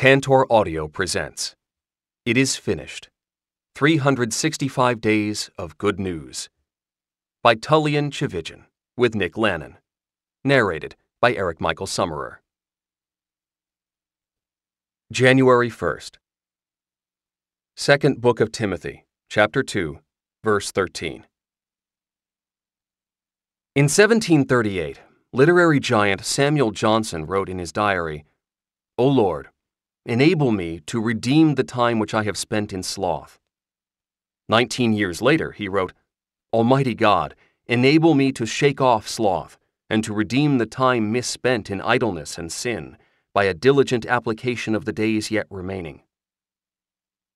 Tantor Audio presents It is Finished 365 Days of Good News by Tullian Tchividjian with Nick Lannon. Narrated by Eric Michael Summerer. January 1st. Second Book of Timothy, Chapter 2, Verse 13. In 1738, literary giant Samuel Johnson wrote in his diary, O Lord, enable me to redeem the time which I have spent in sloth. Nineteen years later, he wrote, Almighty God, enable me to shake off sloth and to redeem the time misspent in idleness and sin by a diligent application of the days yet remaining.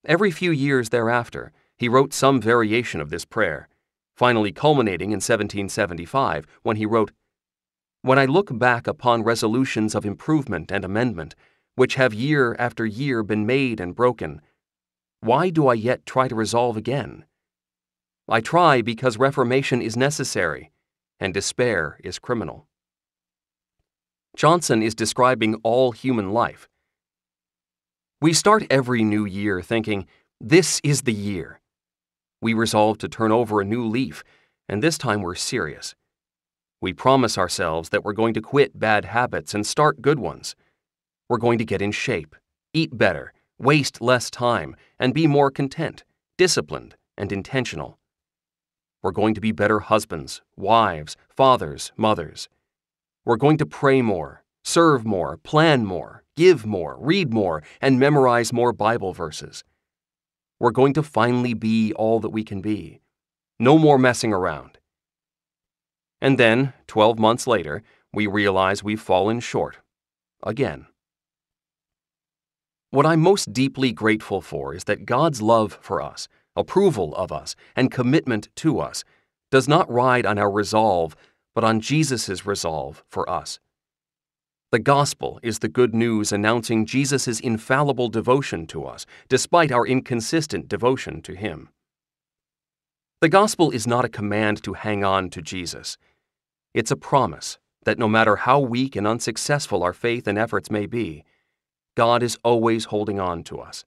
Every few years thereafter, he wrote some variation of this prayer, finally culminating in 1775 when he wrote, When I look back upon resolutions of improvement and amendment, which have year after year been made and broken, why do I yet try to resolve again? I try because reformation is necessary and despair is criminal. Johnson is describing all human life. We start every new year thinking, this is the year. We resolve to turn over a new leaf, and this time we're serious. We promise ourselves that we're going to quit bad habits and start good ones. We're going to get in shape, eat better, waste less time, and be more content, disciplined, and intentional. We're going to be better husbands, wives, fathers, mothers. We're going to pray more, serve more, plan more, give more, read more, and memorize more Bible verses. We're going to finally be all that we can be. No more messing around. And then, 12 months later, we realize we've fallen short. Again. What I'm most deeply grateful for is that God's love for us, approval of us, and commitment to us does not ride on our resolve, but on Jesus' resolve for us. The gospel is the good news announcing Jesus' infallible devotion to us, despite our inconsistent devotion to him. The gospel is not a command to hang on to Jesus. It's a promise that no matter how weak and unsuccessful our faith and efforts may be, God is always holding on to us.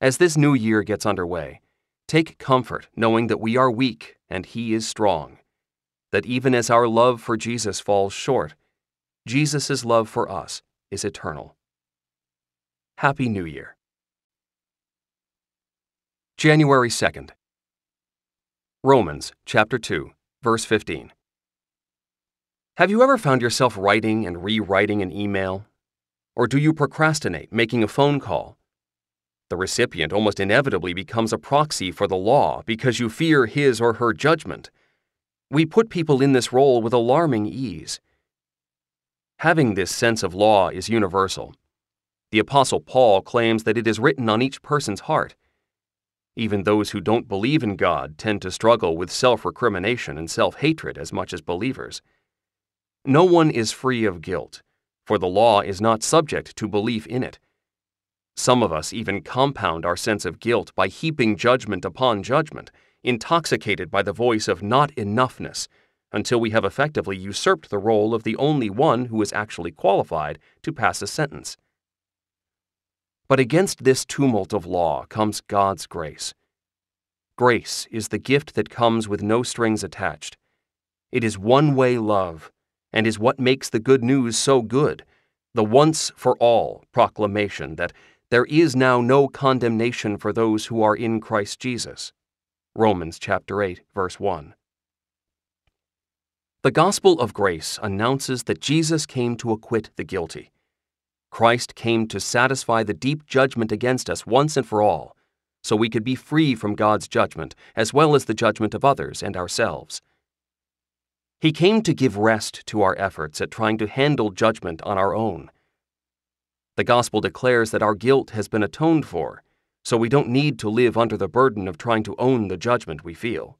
As this new year gets underway, take comfort knowing that we are weak and He is strong, that even as our love for Jesus falls short, Jesus' love for us is eternal. Happy New Year. January 2nd. Romans chapter 2, verse 15. Have you ever found yourself writing and rewriting an email or do you procrastinate making a phone call? The recipient almost inevitably becomes a proxy for the law because you fear his or her judgment. We put people in this role with alarming ease. Having this sense of law is universal. The Apostle Paul claims that it is written on each person's heart. Even those who don't believe in God tend to struggle with self recrimination and self hatred as much as believers. No one is free of guilt for the law is not subject to belief in it. Some of us even compound our sense of guilt by heaping judgment upon judgment, intoxicated by the voice of not enoughness, until we have effectively usurped the role of the only one who is actually qualified to pass a sentence. But against this tumult of law comes God's grace. Grace is the gift that comes with no strings attached. It is one way love and is what makes the good news so good the once for all proclamation that there is now no condemnation for those who are in Christ Jesus. Romans chapter 8 verse 1. The gospel of grace announces that Jesus came to acquit the guilty. Christ came to satisfy the deep judgment against us once and for all, so we could be free from God's judgment as well as the judgment of others and ourselves. He came to give rest to our efforts at trying to handle judgment on our own. The gospel declares that our guilt has been atoned for, so we don't need to live under the burden of trying to own the judgment we feel.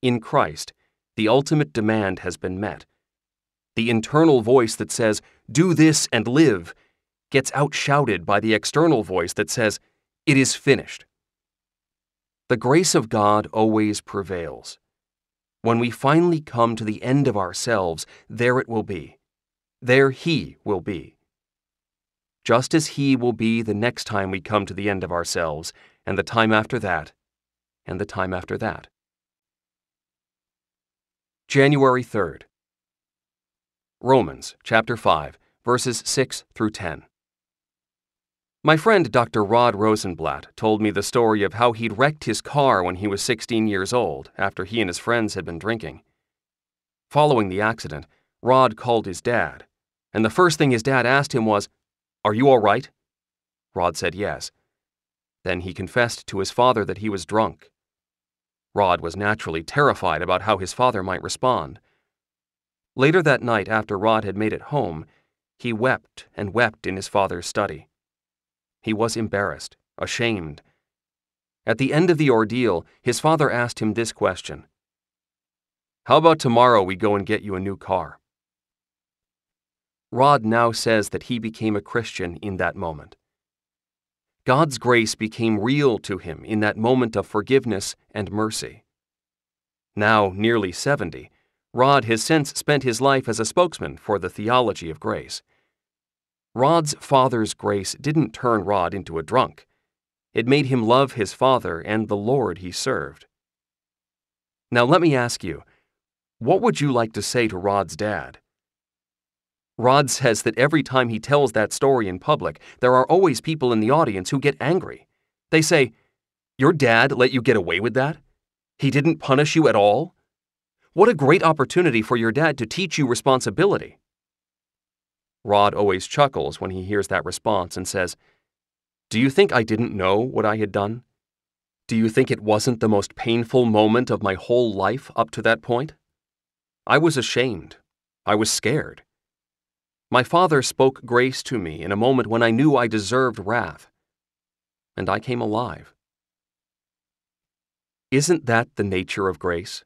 In Christ, the ultimate demand has been met. The internal voice that says, Do this and live, gets outshouted by the external voice that says, It is finished. The grace of God always prevails. When we finally come to the end of ourselves, there it will be. There He will be. just as He will be the next time we come to the end of ourselves, and the time after that, and the time after that. January 3rd. Romans chapter 5, verses 6 through 10. My friend Dr. Rod Rosenbladt told me the story of how he'd wrecked his car when he was 16 years old after he and his friends had been drinking. Following the accident, Rod called his dad, and the first thing his dad asked him was, Are you all right? Rod said yes. Then he confessed to his father that he was drunk. Rod was naturally terrified about how his father might respond. Later that night, after Rod had made it home, he wept and wept in his father's study. He was embarrassed, ashamed. At the end of the ordeal, his father asked him this question How about tomorrow we go and get you a new car? Rod now says that he became a Christian in that moment. God's grace became real to him in that moment of forgiveness and mercy. Now, nearly 70, Rod has since spent his life as a spokesman for the theology of grace. Rod's father's grace didn't turn Rod into a drunk. It made him love his father and the Lord he served. Now let me ask you, what would you like to say to Rod's dad? Rod says that every time he tells that story in public, there are always people in the audience who get angry. They say, Your dad let you get away with that? He didn't punish you at all? What a great opportunity for your dad to teach you responsibility. Rod always chuckles when he hears that response and says, Do you think I didn't know what I had done? Do you think it wasn't the most painful moment of my whole life up to that point? I was ashamed. I was scared. My father spoke grace to me in a moment when I knew I deserved wrath. And I came alive. Isn't that the nature of grace?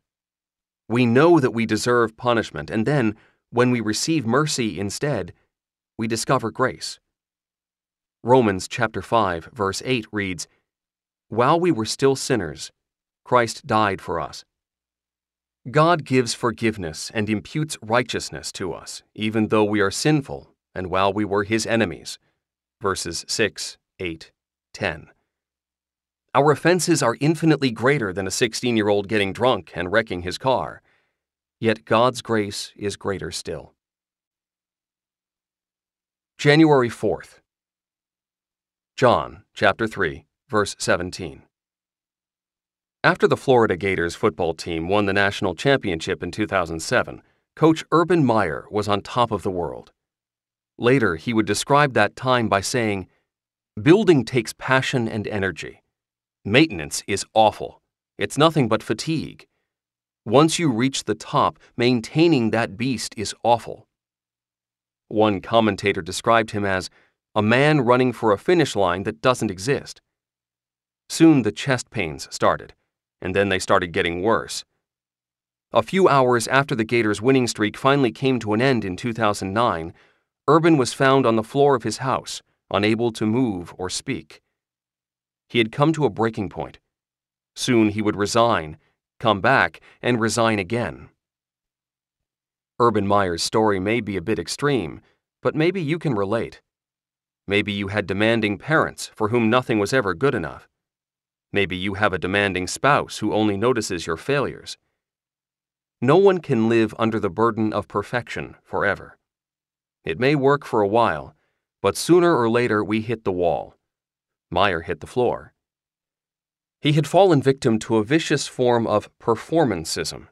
We know that we deserve punishment, and then, when we receive mercy instead, we discover grace. Romans chapter 5 verse 8 reads, While we were still sinners, Christ died for us. God gives forgiveness and imputes righteousness to us, even though we are sinful and while we were his enemies. Verses 6, 8, 10. Our offenses are infinitely greater than a 16 year old getting drunk and wrecking his car. Yet God's grace is greater still. January 4th. John chapter 3, verse 17. After the Florida Gators football team won the national championship in 2007, coach Urban Meyer was on top of the world. Later, he would describe that time by saying, Building takes passion and energy. Maintenance is awful. It's nothing but fatigue. Once you reach the top, maintaining that beast is awful. One commentator described him as a man running for a finish line that doesn't exist. Soon the chest pains started, and then they started getting worse. A few hours after the Gators' winning streak finally came to an end in 2009, Urban was found on the floor of his house, unable to move or speak. He had come to a breaking point. Soon he would resign, come back, and resign again. Urban Meyer's story may be a bit extreme, but maybe you can relate. Maybe you had demanding parents for whom nothing was ever good enough. Maybe you have a demanding spouse who only notices your failures. No one can live under the burden of perfection forever. It may work for a while, but sooner or later we hit the wall. Meyer hit the floor. He had fallen victim to a vicious form of performancism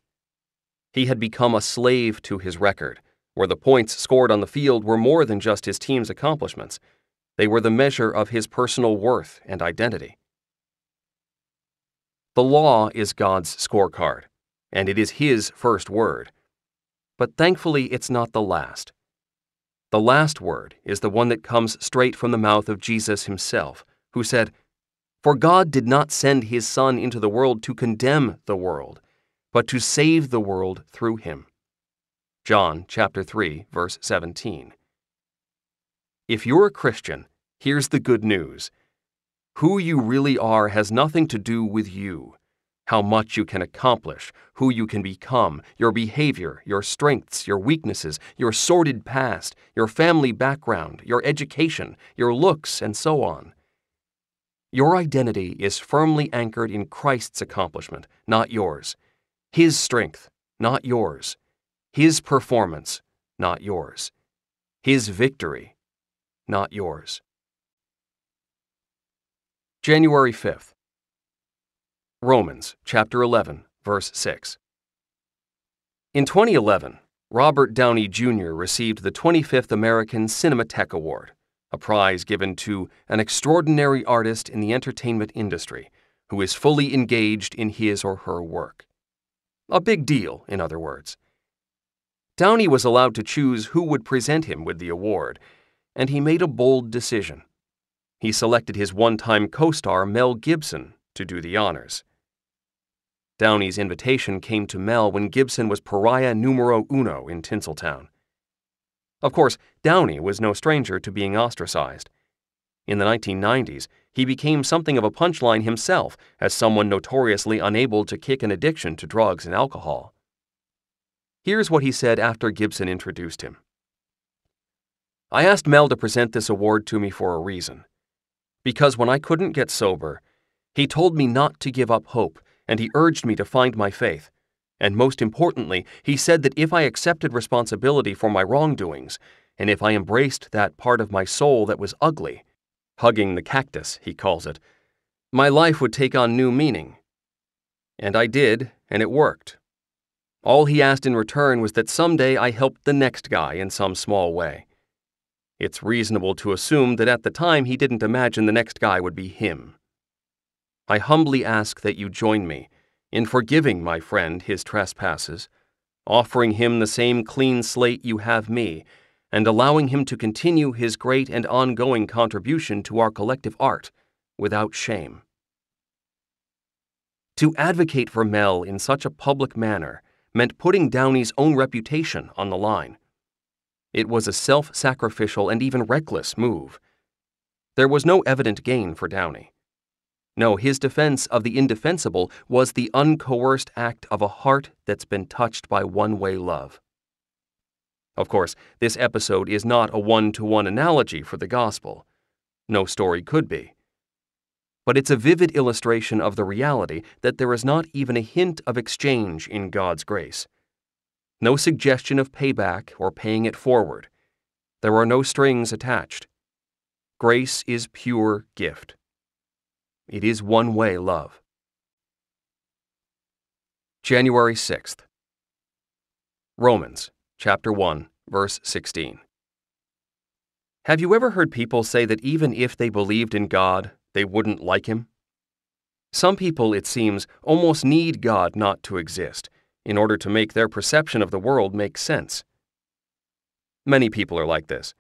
he had become a slave to his record, where the points scored on the field were more than just his team's accomplishments. They were the measure of his personal worth and identity. The law is God's scorecard, and it is His first word. But thankfully, it's not the last. The last word is the one that comes straight from the mouth of Jesus himself, who said, For God did not send his Son into the world to condemn the world, but to save the world through him. John chapter 3 verse 17. If you're a Christian, here's the good news. Who you really are has nothing to do with you. how much you can accomplish, who you can become, your behavior, your strengths, your weaknesses, your sordid past, your family background, your education, your looks, and so on. Your identity is firmly anchored in Christ's accomplishment, not yours. His strength, not yours. His performance, not yours. His victory, not yours. January 5th. Romans chapter 11, verse 6. In 2011, Robert Downey Jr. received the 25th American Cinematheque Award, a prize given to an extraordinary artist in the entertainment industry who is fully engaged in his or her work. A big deal, in other words. Downey was allowed to choose who would present him with the award, and he made a bold decision. He selected his one time co star Mel Gibson to do the honors. Downey's invitation came to Mel when Gibson was pariah numero uno in Tinseltown. Of course, Downey was no stranger to being ostracized. In the 1990s, he became something of a punchline himself as someone notoriously unable to kick an addiction to drugs and alcohol. Here's what he said after Gibson introduced him I asked Mel to present this award to me for a reason. Because when I couldn't get sober, he told me not to give up hope and he urged me to find my faith. And most importantly, he said that if I accepted responsibility for my wrongdoings, and if I embraced that part of my soul that was ugly, hugging the cactus, he calls it, my life would take on new meaning. And I did, and it worked. All he asked in return was that someday I helped the next guy in some small way. It's reasonable to assume that at the time he didn't imagine the next guy would be him. I humbly ask that you join me in forgiving my friend his trespasses, offering him the same clean slate you have me, and allowing him to continue his great and ongoing contribution to our collective art without shame. To advocate for Mel in such a public manner meant putting Downey's own reputation on the line. It was a self sacrificial and even reckless move. There was no evident gain for Downey. No, his defense of the indefensible was the uncoerced act of a heart that's been touched by one way love. Of course, this episode is not a one to one analogy for the gospel. No story could be. But it's a vivid illustration of the reality that there is not even a hint of exchange in God's grace. No suggestion of payback or paying it forward. There are no strings attached. Grace is pure gift. It is one way love. January 6th. Romans chapter 1, verse 16. Have you ever heard people say that even if they believed in God, they wouldn't like him? Some people, it seems, almost need God not to exist in order to make their perception of the world make sense. Many people are like this.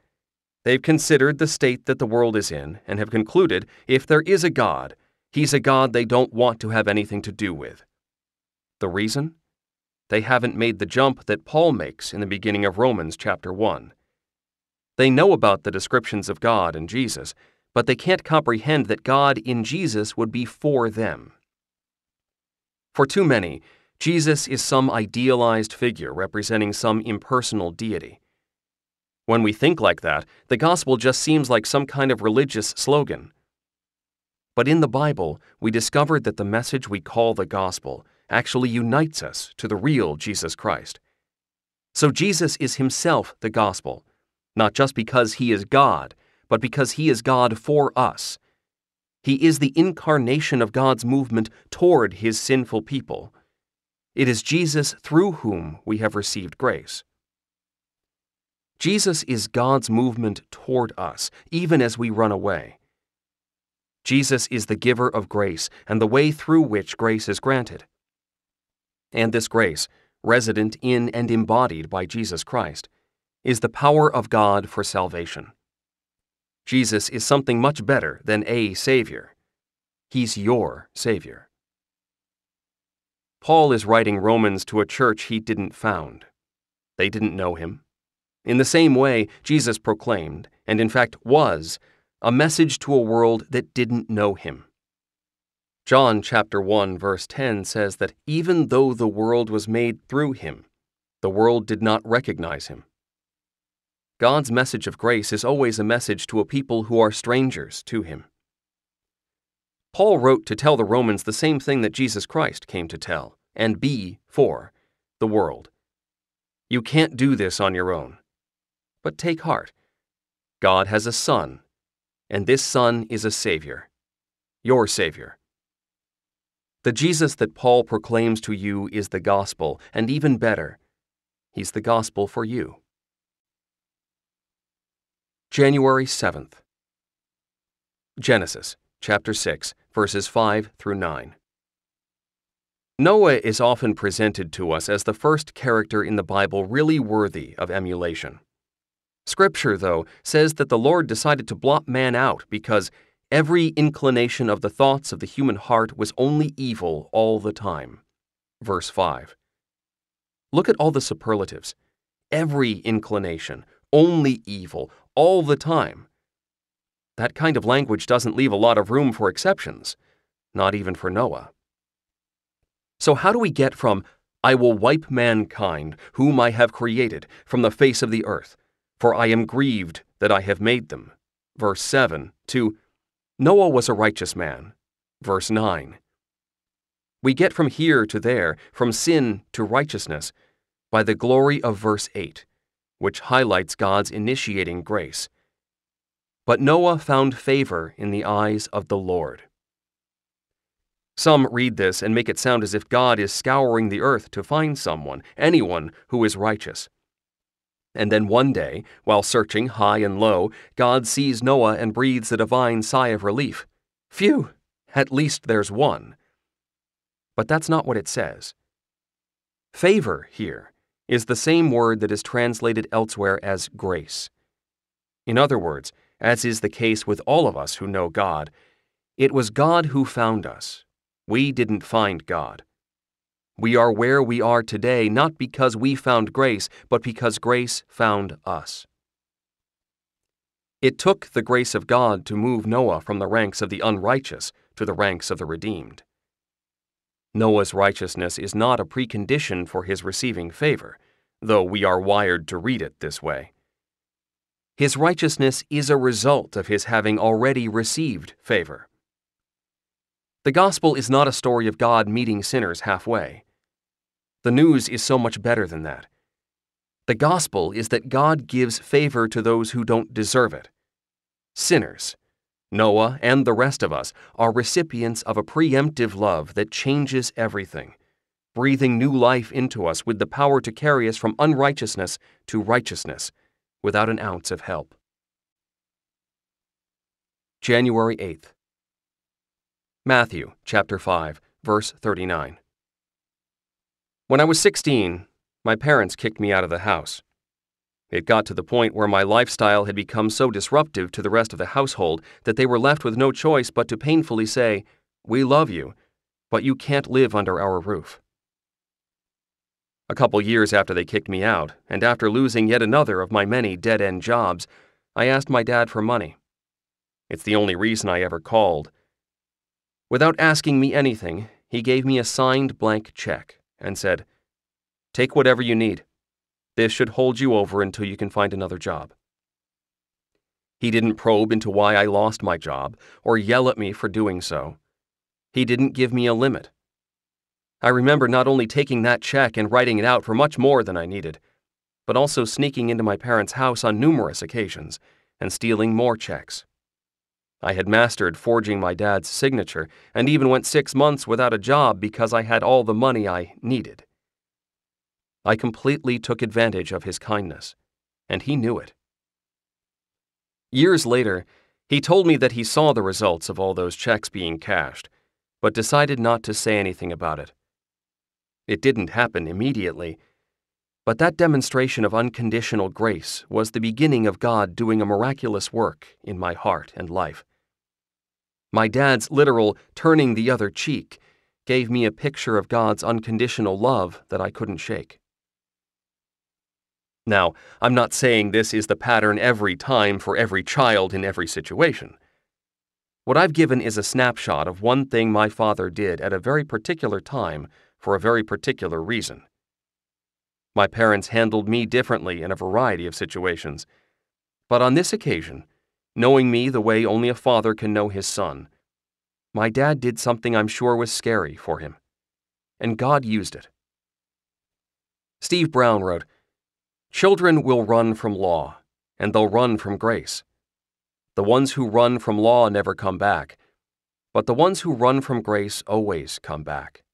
They've considered the state that the world is in and have concluded if there is a God, he's a God they don't want to have anything to do with. The reason? They haven't made the jump that Paul makes in the beginning of Romans chapter 1. They know about the descriptions of God and Jesus, but they can't comprehend that God in Jesus would be for them. For too many, Jesus is some idealized figure representing some impersonal deity. When we think like that, the gospel just seems like some kind of religious slogan. But in the Bible, we discover that the message we call the gospel actually unites us to the real Jesus Christ. So Jesus is himself the gospel, not just because he is God, but because he is God for us. He is the incarnation of God's movement toward his sinful people. It is Jesus through whom we have received grace. Jesus is God's movement toward us, even as we run away. Jesus is the giver of grace and the way through which grace is granted. And this grace, resident in and embodied by Jesus Christ, is the power of God for salvation. Jesus is something much better than a Savior. He's your Savior. Paul is writing Romans to a church he didn't found. They didn't know him, in the same way, Jesus proclaimed, and in fact was, a message to a world that didn't know him. John chapter 1 verse 10 says that even though the world was made through him, the world did not recognize him. God's message of grace is always a message to a people who are strangers to him. Paul wrote to tell the Romans the same thing that Jesus Christ came to tell and be for the world. You can't do this on your own. But take heart. God has a Son, and this Son is a Savior, your Savior. The Jesus that Paul proclaims to you is the gospel, and even better, he's the gospel for you. January 7th. Genesis chapter 6, verses 5 through 9. Noah is often presented to us as the first character in the Bible really worthy of emulation. Scripture, though, says that the Lord decided to blot man out because Every inclination of the thoughts of the human heart was only evil all the time. Verse 5. Look at all the superlatives. Every inclination, only evil, all the time. That kind of language doesn't leave a lot of room for exceptions, not even for Noah. So, how do we get from, I will wipe mankind, whom I have created, from the face of the earth, for I am grieved that I have made them, verse 7, to, Noah was a righteous man. Verse 9. We get from here to there, from sin to righteousness, by the glory of verse 8, which highlights God's initiating grace. But Noah found favor in the eyes of the Lord. Some read this and make it sound as if God is scouring the earth to find someone, anyone who is righteous. And then one day, while searching high and low, God sees Noah and breathes a divine sigh of relief. Phew, at least there's one. But that's not what it says. Favor here is the same word that is translated elsewhere as grace. In other words, as is the case with all of us who know God, it was God who found us. We didn't find God. We are where we are today not because we found grace, but because grace found us. It took the grace of God to move Noah from the ranks of the unrighteous to the ranks of the redeemed. Noah's righteousness is not a precondition for his receiving favor, though we are wired to read it this way. His righteousness is a result of his having already received favor. The gospel is not a story of God meeting sinners halfway. The news is so much better than that. The gospel is that God gives favor to those who don't deserve it. Sinners, Noah and the rest of us, are recipients of a preemptive love that changes everything, breathing new life into us with the power to carry us from unrighteousness to righteousness without an ounce of help. January 8th. Matthew chapter 5, verse 39. When I was 16, my parents kicked me out of the house. It got to the point where my lifestyle had become so disruptive to the rest of the household that they were left with no choice but to painfully say, We love you, but you can't live under our roof. A couple years after they kicked me out, and after losing yet another of my many dead end jobs, I asked my dad for money. It's the only reason I ever called. Without asking me anything, he gave me a signed blank check and said, Take whatever you need. This should hold you over until you can find another job. He didn't probe into why I lost my job or yell at me for doing so. He didn't give me a limit. I remember not only taking that check and writing it out for much more than I needed, but also sneaking into my parents' house on numerous occasions and stealing more checks. I had mastered forging my dad's signature and even went six months without a job because I had all the money I needed. I completely took advantage of his kindness, and he knew it. Years later, he told me that he saw the results of all those checks being cashed, but decided not to say anything about it. It didn't happen immediately, but that demonstration of unconditional grace was the beginning of God doing a miraculous work in my heart and life. My dad's literal turning the other cheek gave me a picture of God's unconditional love that I couldn't shake. Now, I'm not saying this is the pattern every time for every child in every situation. What I've given is a snapshot of one thing my father did at a very particular time for a very particular reason. My parents handled me differently in a variety of situations. But on this occasion, knowing me the way only a father can know his son, my dad did something I'm sure was scary for him. And God used it. Steve Brown wrote Children will run from law, and they'll run from grace. The ones who run from law never come back, but the ones who run from grace always come back.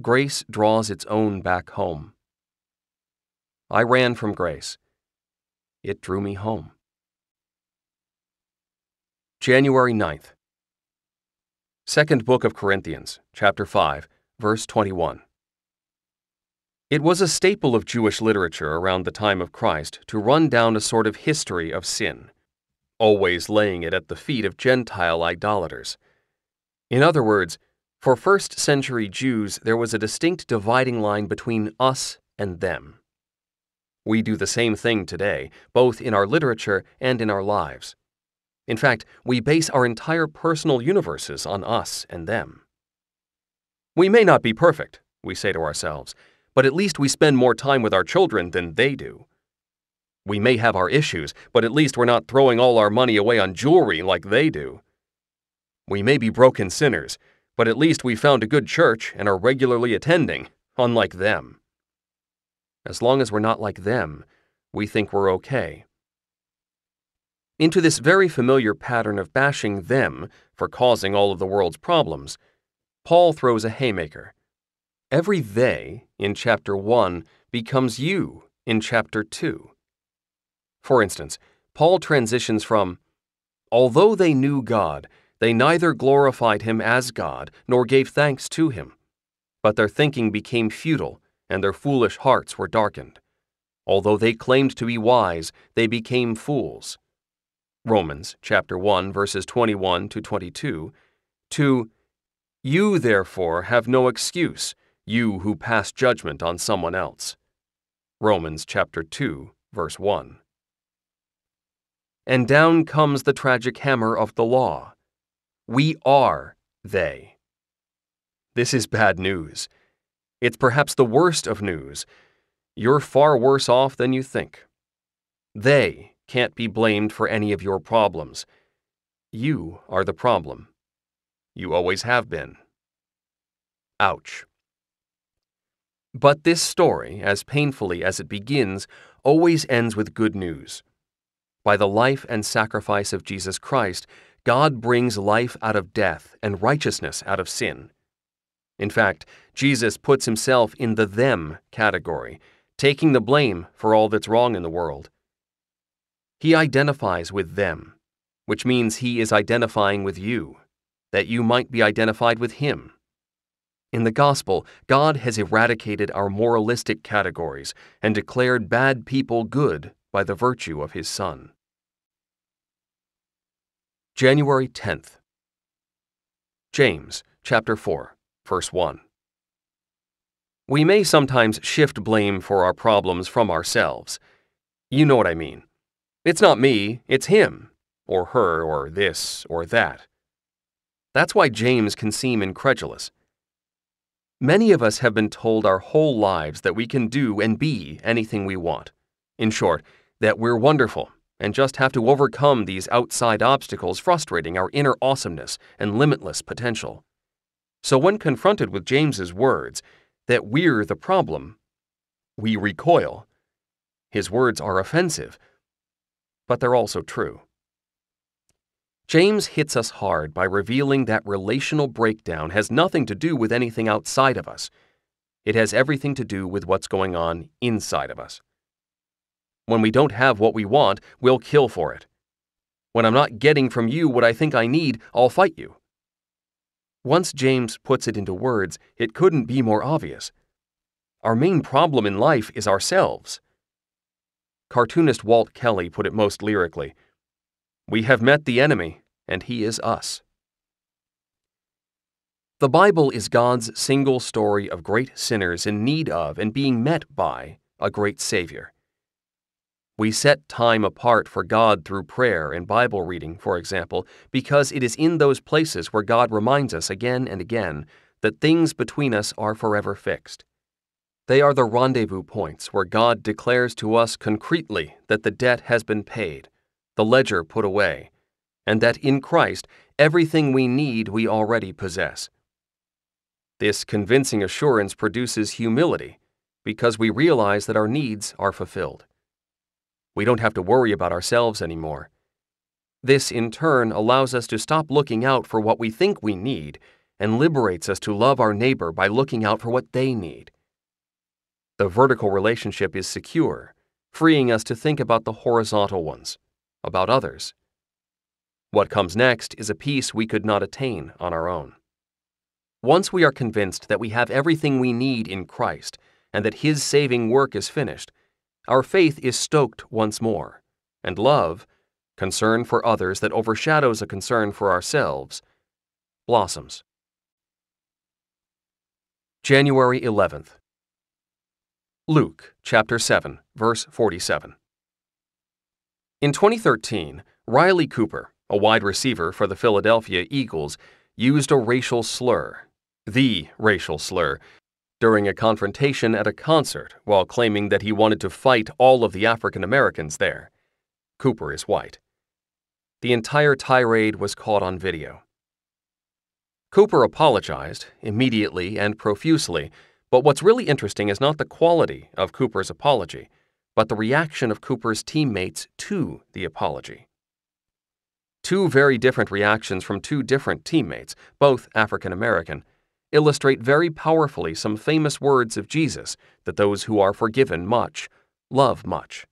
Grace draws its own back home. I ran from grace. It drew me home. January 9th. Second Book of Corinthians, chapter 5, verse 21. It was a staple of Jewish literature around the time of Christ to run down a sort of history of sin, always laying it at the feet of Gentile idolaters. In other words, for first century Jews, there was a distinct dividing line between us and them. We do the same thing today, both in our literature and in our lives. In fact, we base our entire personal universes on us and them. We may not be perfect, we say to ourselves, but at least we spend more time with our children than they do. We may have our issues, but at least we're not throwing all our money away on jewelry like they do. We may be broken sinners, but at least we found a good church and are regularly attending, unlike them. As long as we're not like them, we think we're okay. Into this very familiar pattern of bashing them for causing all of the world's problems, Paul throws a haymaker. Every they in chapter 1 becomes you in chapter 2. For instance, Paul transitions from, Although they knew God, they neither glorified him as God nor gave thanks to him, but their thinking became futile and their foolish hearts were darkened. Although they claimed to be wise, they became fools. Romans chapter 1 verses 21 to 22 to You therefore have no excuse, you who pass judgment on someone else. Romans chapter 2 verse 1. And down comes the tragic hammer of the law. We are they. This is bad news. It's perhaps the worst of news. You're far worse off than you think. They can't be blamed for any of your problems. You are the problem. You always have been. Ouch. But this story, as painfully as it begins, always ends with good news. By the life and sacrifice of Jesus Christ, God brings life out of death and righteousness out of sin. In fact, Jesus puts himself in the them category, taking the blame for all that's wrong in the world. He identifies with them, which means he is identifying with you, that you might be identified with him. In the gospel, God has eradicated our moralistic categories and declared bad people good by the virtue of his Son. January 10th. James chapter 4 verse 1. We may sometimes shift blame for our problems from ourselves. You know what I mean. It's not me, it's him, or her, or this, or that. That's why James can seem incredulous. Many of us have been told our whole lives that we can do and be anything we want. In short, that we're wonderful and just have to overcome these outside obstacles frustrating our inner awesomeness and limitless potential. So when confronted with James's words that we're the problem, we recoil. His words are offensive, but they're also true. James hits us hard by revealing that relational breakdown has nothing to do with anything outside of us. It has everything to do with what's going on inside of us. When we don't have what we want, we'll kill for it. When I'm not getting from you what I think I need, I'll fight you. Once James puts it into words, it couldn't be more obvious. Our main problem in life is ourselves. Cartoonist Walt Kelly put it most lyrically We have met the enemy, and he is us. The Bible is God's single story of great sinners in need of and being met by a great Savior. We set time apart for God through prayer and Bible reading, for example, because it is in those places where God reminds us again and again that things between us are forever fixed. They are the rendezvous points where God declares to us concretely that the debt has been paid, the ledger put away, and that in Christ everything we need we already possess. This convincing assurance produces humility because we realize that our needs are fulfilled. We don't have to worry about ourselves anymore. This, in turn, allows us to stop looking out for what we think we need and liberates us to love our neighbor by looking out for what they need. The vertical relationship is secure, freeing us to think about the horizontal ones, about others. What comes next is a peace we could not attain on our own. Once we are convinced that we have everything we need in Christ and that His saving work is finished, our faith is stoked once more, and love, concern for others that overshadows a concern for ourselves, blossoms. January 11th. Luke chapter 7, verse 47. In 2013, Riley Cooper, a wide receiver for the Philadelphia Eagles, used a racial slur, the racial slur, during a confrontation at a concert while claiming that he wanted to fight all of the African Americans there. Cooper is white. The entire tirade was caught on video. Cooper apologized, immediately and profusely, but what's really interesting is not the quality of Cooper's apology, but the reaction of Cooper's teammates to the apology. Two very different reactions from two different teammates, both African American, illustrate very powerfully some famous words of Jesus that those who are forgiven much love much.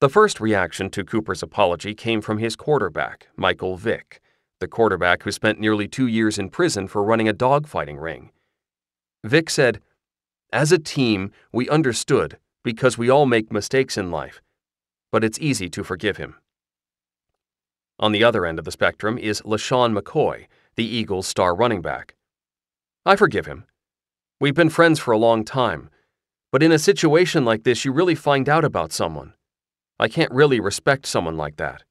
The first reaction to Cooper's apology came from his quarterback, Michael Vick, the quarterback who spent nearly two years in prison for running a dogfighting ring. Vick said, As a team, we understood because we all make mistakes in life, but it's easy to forgive him. On the other end of the spectrum is LeSean McCoy, the Eagles' star running back. I forgive him. We've been friends for a long time, but in a situation like this, you really find out about someone. I can't really respect someone like that.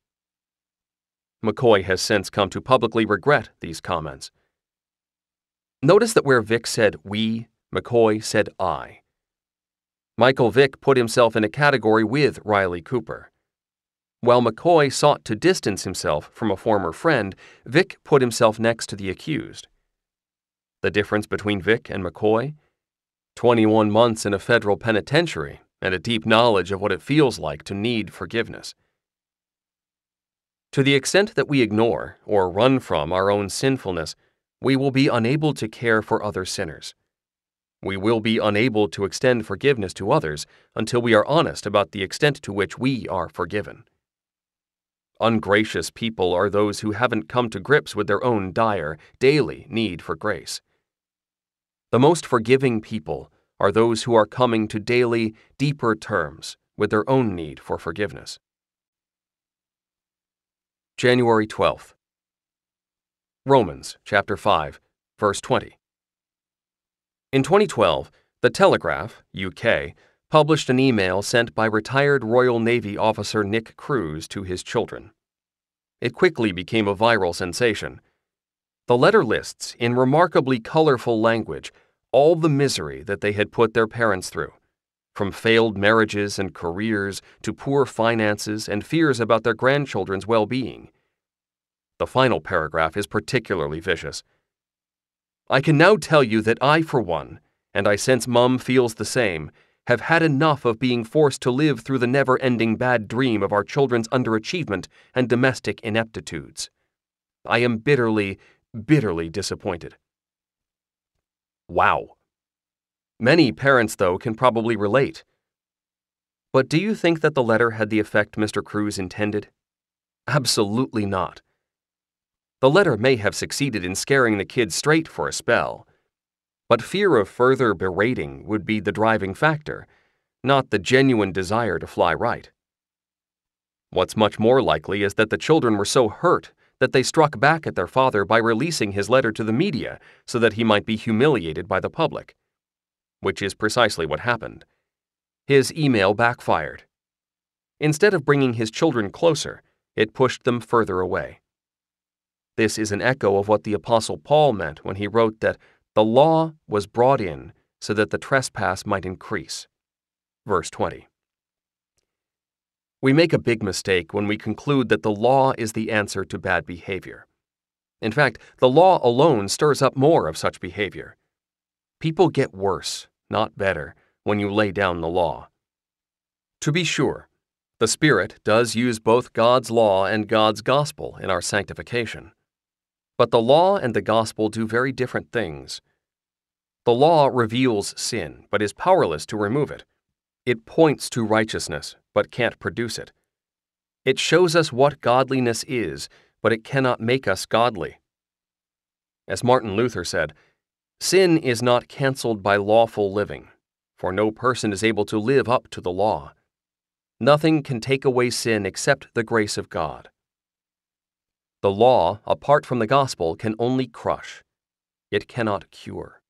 McCoy has since come to publicly regret these comments. Notice that where Vick said we, McCoy said I. Michael Vick put himself in a category with Riley Cooper. While McCoy sought to distance himself from a former friend, Vick put himself next to the accused. The difference between Vick and McCoy? 21 months in a federal penitentiary and a deep knowledge of what it feels like to need forgiveness. To the extent that we ignore or run from our own sinfulness, we will be unable to care for other sinners. We will be unable to extend forgiveness to others until we are honest about the extent to which we are forgiven. Ungracious people are those who haven't come to grips with their own dire, daily need for grace. The most forgiving people are those who are coming to daily, deeper terms with their own need for forgiveness. January 12th. Romans chapter 5, verse 20. In 2012, The Telegraph, UK, published an email sent by retired Royal Navy officer Nick Crews to his children. It quickly became a viral sensation. The letter lists, in remarkably colorful language, all the misery that they had put their parents through, from failed marriages and careers to poor finances and fears about their grandchildren's well being. The final paragraph is particularly vicious. I can now tell you that I, for one, and I sense Mum feels the same, have had enough of being forced to live through the never ending bad dream of our children's underachievement and domestic ineptitudes. I am bitterly, bitterly disappointed. Wow. Many parents, though, can probably relate. But do you think that the letter had the effect Mr. Crews intended? Absolutely not. The letter may have succeeded in scaring the kids straight for a spell, but fear of further berating would be the driving factor, not the genuine desire to fly right. What's much more likely is that the children were so hurt that they struck back at their father by releasing his letter to the media so that he might be humiliated by the public. Which is precisely what happened. His email backfired, Instead of bringing his children closer, it pushed them further away. This is an echo of what the Apostle Paul meant when he wrote that the law was brought in so that the trespass might increase. Verse 20. We make a big mistake when we conclude that the law is the answer to bad behavior. In fact, the law alone stirs up more of such behavior. People get worse, not better, when you lay down the law. To be sure, the Spirit does use both God's law and God's gospel in our sanctification. But the law and the gospel do very different things. The law reveals sin, but is powerless to remove it. It points to righteousness, but can't produce it. It shows us what godliness is, but it cannot make us godly. As Martin Luther said, Sin is not cancelled by lawful living, for no person is able to live up to the law. Nothing can take away sin except the grace of God. The law, apart from the gospel, can only crush. It cannot cure.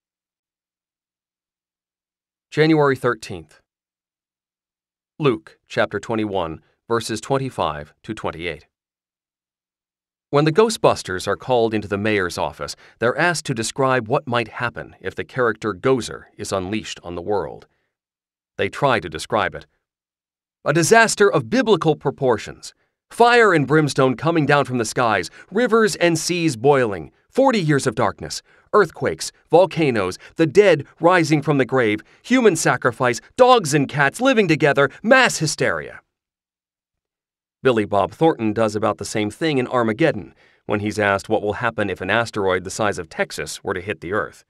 January 13th. Luke chapter 21, verses 25 to 28. When the Ghostbusters are called into the mayor's office, they're asked to describe what might happen if the character Gozer is unleashed on the world. They try to describe it. A disaster of biblical proportions. Fire and brimstone coming down from the skies, rivers and seas boiling, 40 years of darkness, earthquakes, volcanoes, the dead rising from the grave, human sacrifice, dogs and cats living together, mass hysteria. Billy Bob Thornton does about the same thing in Armageddon when he's asked what will happen if an asteroid the size of Texas were to hit the Earth.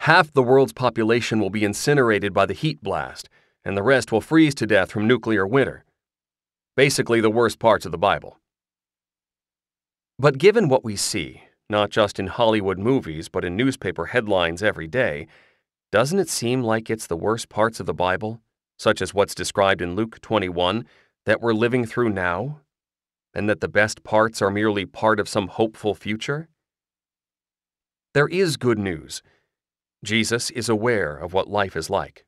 Half the world's population will be incinerated by the heat blast, and the rest will freeze to death from nuclear winter. Basically, the worst parts of the Bible. But given what we see, not just in Hollywood movies, but in newspaper headlines every day, doesn't it seem like it's the worst parts of the Bible, such as what's described in Luke 21, that we're living through now? And that the best parts are merely part of some hopeful future? There is good news. Jesus is aware of what life is like.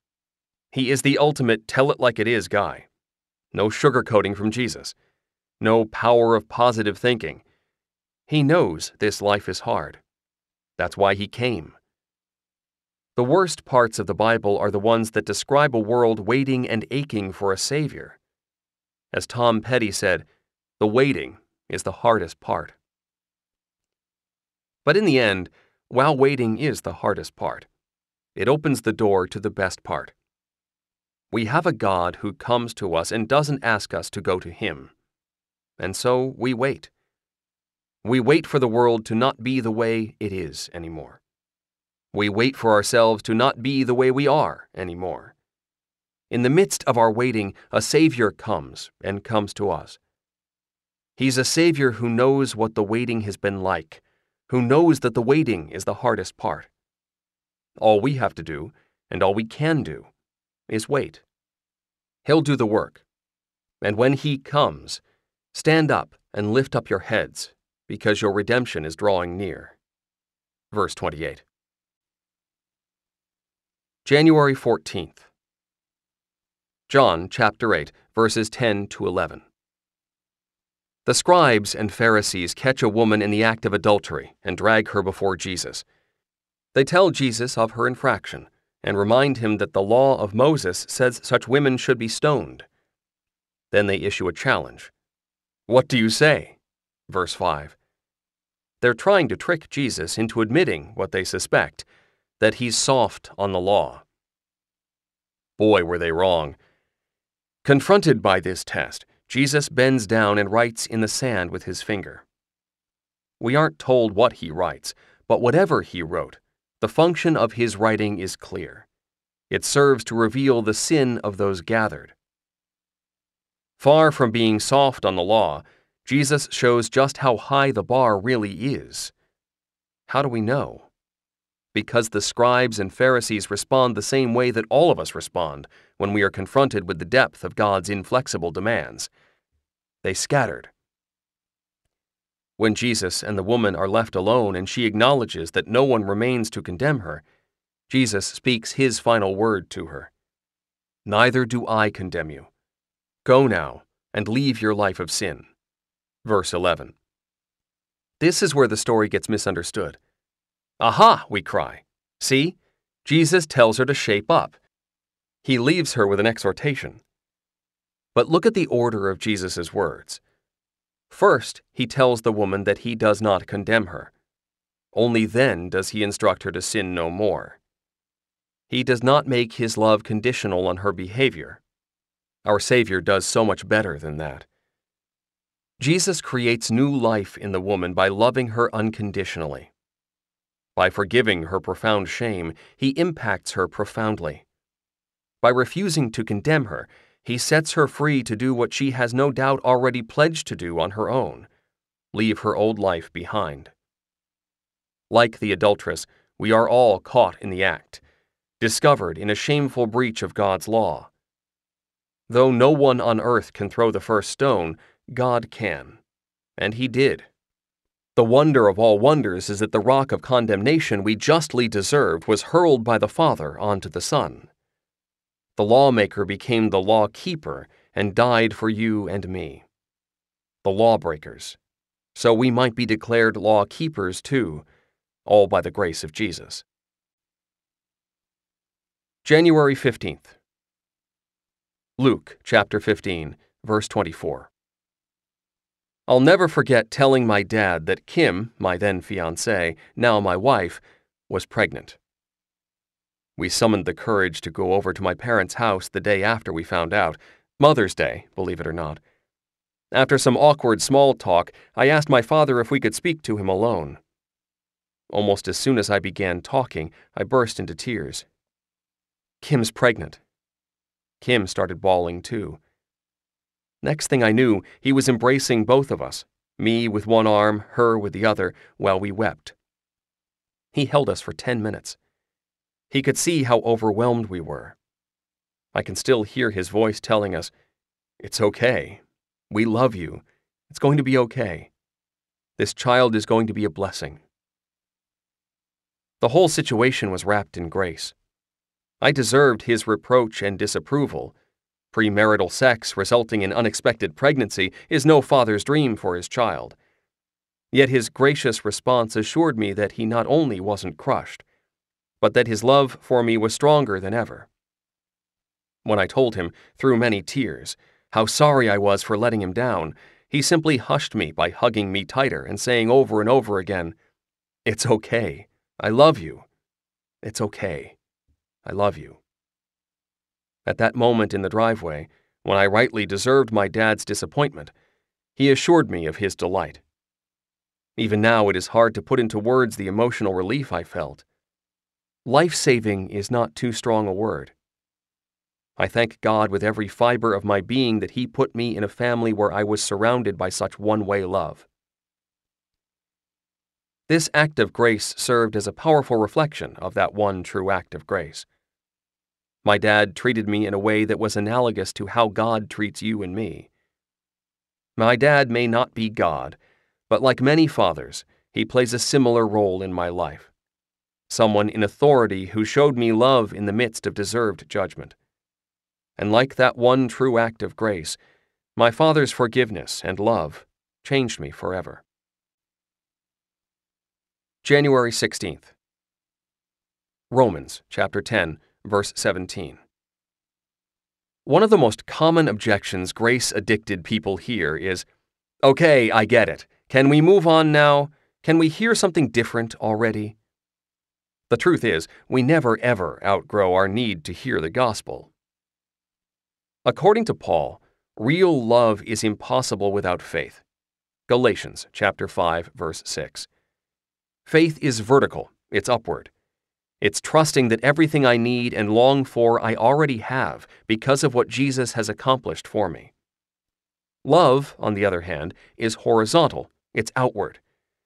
He is the ultimate tell it like it is guy. No sugarcoating from Jesus. No power of positive thinking. He knows this life is hard. That's why he came. The worst parts of the Bible are the ones that describe a world waiting and aching for a Savior. As Tom Petty said, the waiting is the hardest part. But in the end, while waiting is the hardest part, it opens the door to the best part. We have a God who comes to us and doesn't ask us to go to Him. And so we wait. We wait for the world to not be the way it is anymore. We wait for ourselves to not be the way we are anymore. In the midst of our waiting, a Savior comes and comes to us. He's a Savior who knows what the waiting has been like, who knows that the waiting is the hardest part. All we have to do, and all we can do, is wait. He'll do the work. And when He comes, stand up and lift up your heads, because your redemption is drawing near. Verse 28. January 14th. John chapter 8, verses 10 to 11. The scribes and Pharisees catch a woman in the act of adultery and drag her before Jesus. They tell Jesus of her infraction and remind him that the law of Moses says such women should be stoned. Then they issue a challenge. What do you say? Verse 5. They're trying to trick Jesus into admitting what they suspect that he's soft on the law. Boy, were they wrong. Confronted by this test, Jesus bends down and writes in the sand with his finger. We aren't told what he writes, but whatever he wrote, the function of his writing is clear. It serves to reveal the sin of those gathered. Far from being soft on the law, Jesus shows just how high the bar really is. How do we know? because the scribes and Pharisees respond the same way that all of us respond when we are confronted with the depth of God's inflexible demands. They scattered. When Jesus and the woman are left alone and she acknowledges that no one remains to condemn her, Jesus speaks his final word to her Neither do I condemn you. Go now and leave your life of sin. Verse 11. This is where the story gets misunderstood. Aha, we cry. See? Jesus tells her to shape up. He leaves her with an exhortation. But look at the order of Jesus' words. First, he tells the woman that he does not condemn her. Only then does he instruct her to sin no more. He does not make his love conditional on her behavior. Our Savior does so much better than that. Jesus creates new life in the woman by loving her unconditionally. By forgiving her profound shame, he impacts her profoundly. By refusing to condemn her, he sets her free to do what she has no doubt already pledged to do on her own leave her old life behind. Like the adulteress, we are all caught in the act, discovered in a shameful breach of God's law. Though no one on earth can throw the first stone, God can. And he did. The wonder of all wonders is that the rock of condemnation we justly deserved was hurled by the Father onto the Son. The lawmaker became the law keeper and died for you and me, the lawbreakers, so we might be declared law keepers too, all by the grace of Jesus. January 15th. Luke chapter 15, verse 24. I'll never forget telling my dad that Kim, my then fiancée, now my wife, was pregnant. We summoned the courage to go over to my parents' house the day after we found out, Mother's Day, believe it or not. After some awkward small talk, I asked my father if we could speak to him alone. Almost as soon as I began talking, I burst into tears. Kim's pregnant. Kim started bawling too. Next thing I knew, he was embracing both of us, me with one arm, her with the other, while we wept. He held us for ten minutes. He could see how overwhelmed we were. I can still hear his voice telling us, It's okay. We love you. It's going to be okay. This child is going to be a blessing. The whole situation was wrapped in grace. I deserved his reproach and disapproval Premarital sex resulting in unexpected pregnancy is no father's dream for his child. Yet his gracious response assured me that he not only wasn't crushed, but that his love for me was stronger than ever. When I told him, through many tears, how sorry I was for letting him down, he simply hushed me by hugging me tighter and saying over and over again, It's okay. I love you. It's okay. I love you. At that moment in the driveway, when I rightly deserved my dad's disappointment, he assured me of his delight. Even now, it is hard to put into words the emotional relief I felt. Life saving is not too strong a word. I thank God with every fiber of my being that He put me in a family where I was surrounded by such one way love. This act of grace served as a powerful reflection of that one true act of grace. My dad treated me in a way that was analogous to how God treats you and me. My dad may not be God, but like many fathers, he plays a similar role in my life. Someone in authority who showed me love in the midst of deserved judgment. And like that one true act of grace, my father's forgiveness and love changed me forever. January 16th. Romans chapter 10 verse 17. One of the most common objections grace addicted people hear is Okay, I get it. Can we move on now? Can we hear something different already? The truth is, we never ever outgrow our need to hear the gospel. According to Paul, real love is impossible without faith. Galatians chapter 5 verse 6. Faith is vertical, it's upward. It's trusting that everything I need and long for I already have because of what Jesus has accomplished for me. Love, on the other hand, is horizontal, it's outward.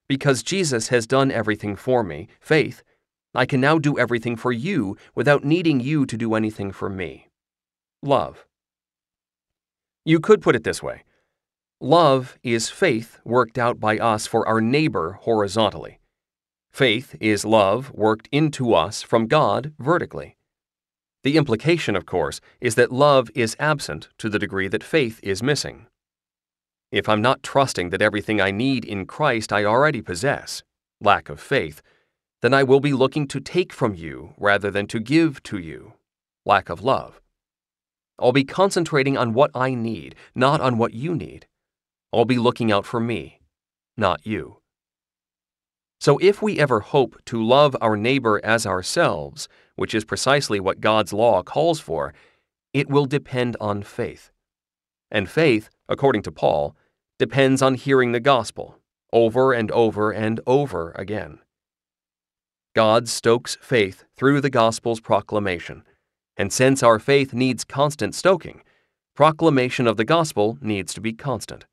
Because Jesus has done everything for me, faith, I can now do everything for you without needing you to do anything for me. Love. You could put it this way Love is faith worked out by us for our neighbor horizontally. Faith is love worked into us from God vertically. The implication, of course, is that love is absent to the degree that faith is missing, If I'm not trusting that everything I need in Christ I already possess, lack of faith, then I will be looking to take from you rather than to give to you, lack of love. I'll be concentrating on what I need, not on what you need. I'll be looking out for me, not you. So if we ever hope to love our neighbor as ourselves, which is precisely what God's law calls for, it will depend on faith. And faith, according to Paul, depends on hearing the gospel over and over and over again. God stokes faith through the gospel's proclamation, and since our faith needs constant stoking, proclamation of the gospel needs to be constant.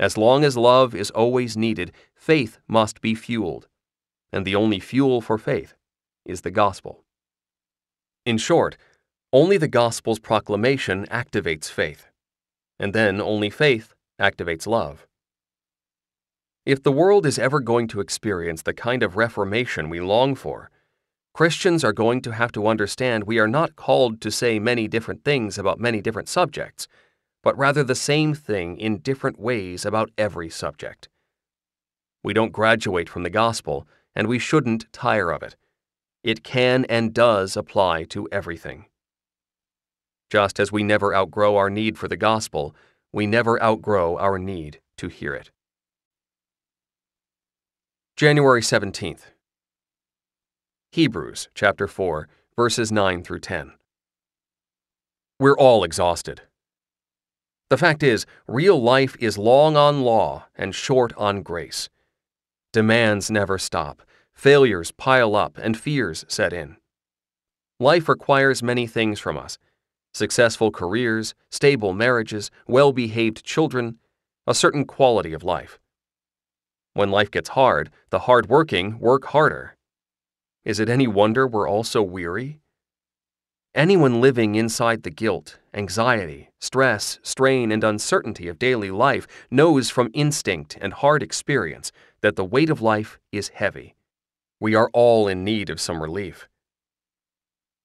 As long as love is always needed, faith must be fueled, and the only fuel for faith is the gospel. In short, only the gospel's proclamation activates faith, and then only faith activates love. If the world is ever going to experience the kind of reformation we long for, Christians are going to have to understand we are not called to say many different things about many different subjects but rather the same thing in different ways about every subject. We don't graduate from the gospel, and we shouldn't tire of it. It can and does apply to everything. Just as we never outgrow our need for the gospel, we never outgrow our need to hear it. January 17th. Hebrews chapter 4, verses 9 through 10. We're all exhausted. The fact is, real life is long on law and short on grace. Demands never stop, failures pile up, and fears set in. Life requires many things from us successful careers, stable marriages, well behaved children, a certain quality of life. When life gets hard, the hard-working work harder. Is it any wonder we're all so weary? Anyone living inside the guilt, anxiety, stress, strain, and uncertainty of daily life knows from instinct and hard experience that the weight of life is heavy. We are all in need of some relief.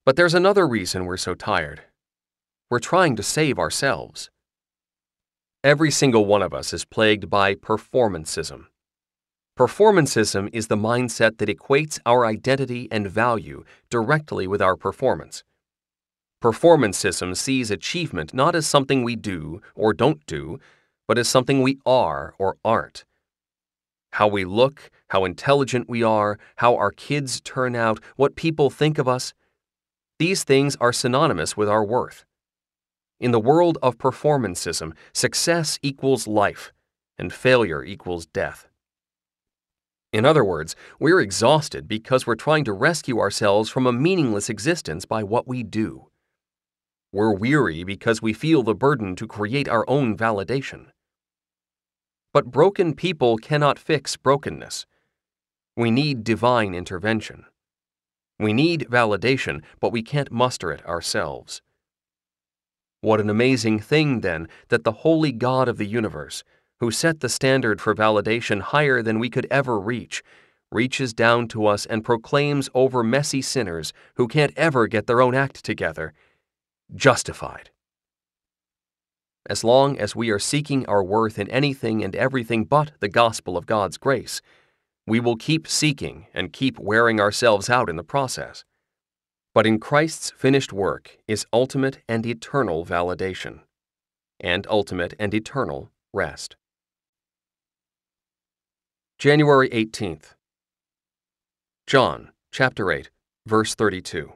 But there's another reason we're so tired. We're trying to save ourselves. Every single one of us is plagued by performancism. Performancism is the mindset that equates our identity and value directly with our performance. Performancism sees achievement not as something we do or don't do, but as something we are or aren't. How we look, how intelligent we are, how our kids turn out, what people think of us, these things are synonymous with our worth. In the world of performancism, success equals life, and failure equals death. In other words, we're exhausted because we're trying to rescue ourselves from a meaningless existence by what we do. We're weary because we feel the burden to create our own validation. But broken people cannot fix brokenness. We need divine intervention. We need validation, but we can't muster it ourselves. What an amazing thing, then, that the holy God of the universe, who set the standard for validation higher than we could ever reach, reaches down to us and proclaims over messy sinners who can't ever get their own act together justified. As long as we are seeking our worth in anything and everything but the gospel of God's grace, we will keep seeking and keep wearing ourselves out in the process. But in Christ's finished work is ultimate and eternal validation, and ultimate and eternal rest. January 18th. John, chapter 8, verse 32.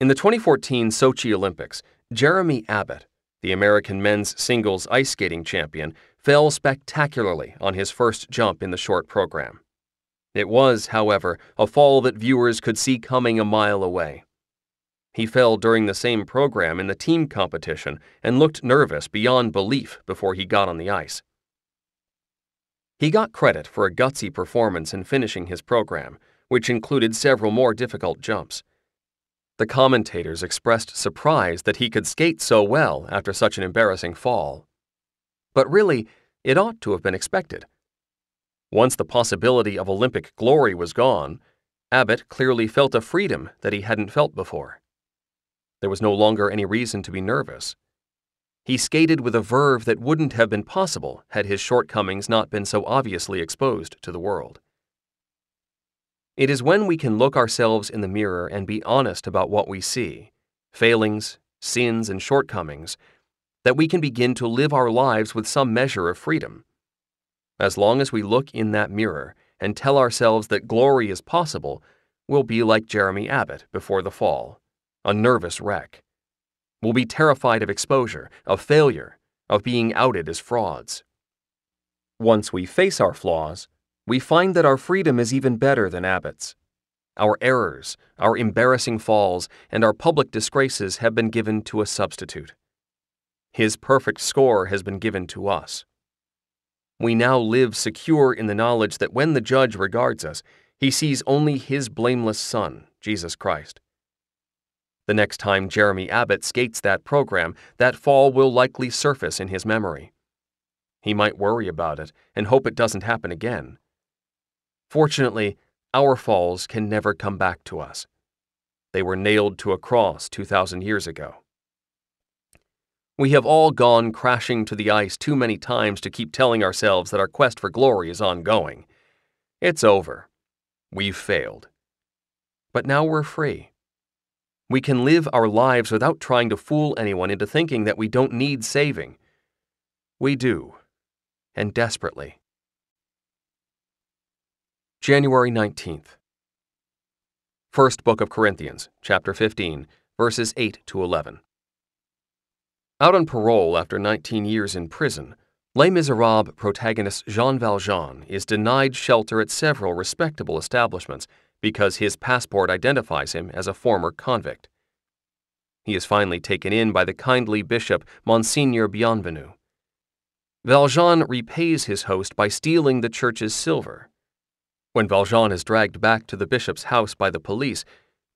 In the 2014 Sochi Olympics, Jeremy Abbott, the American men's singles ice skating champion, fell spectacularly on his first jump in the short program. It was, however, a fall that viewers could see coming a mile away. He fell during the same program in the team competition and looked nervous beyond belief before he got on the ice. He got credit for a gutsy performance in finishing his program, which included several more difficult jumps. The commentators expressed surprise that he could skate so well after such an embarrassing fall. But really, it ought to have been expected. Once the possibility of Olympic glory was gone, Abbott clearly felt a freedom that he hadn't felt before. There was no longer any reason to be nervous. He skated with a verve that wouldn't have been possible had his shortcomings not been so obviously exposed to the world. It is when we can look ourselves in the mirror and be honest about what we see failings, sins, and shortcomings that we can begin to live our lives with some measure of freedom. As long as we look in that mirror and tell ourselves that glory is possible, we'll be like Jeremy Abbott before the fall, a nervous wreck. We'll be terrified of exposure, of failure, of being outed as frauds. Once we face our flaws, we find that our freedom is even better than Abbott's. Our errors, our embarrassing falls, and our public disgraces have been given to a substitute. His perfect score has been given to us. We now live secure in the knowledge that when the judge regards us, he sees only his blameless Son, Jesus Christ. The next time Jeremy Abbott skates that program, that fall will likely surface in his memory. He might worry about it and hope it doesn't happen again. Fortunately, our falls can never come back to us. They were nailed to a cross 2,000 years ago. We have all gone crashing to the ice too many times to keep telling ourselves that our quest for glory is ongoing. It's over. We've failed. But now we're free. We can live our lives without trying to fool anyone into thinking that we don't need saving. We do, and desperately. January 19th. First Book of Corinthians, chapter 15, verses 8 to 11. Out on parole after 19 years in prison, Les Miserables protagonist Jean Valjean is denied shelter at several respectable establishments because his passport identifies him as a former convict. He is finally taken in by the kindly bishop, Monsignor Bienvenu. Valjean repays his host by stealing the church's silver. When Valjean is dragged back to the bishop's house by the police,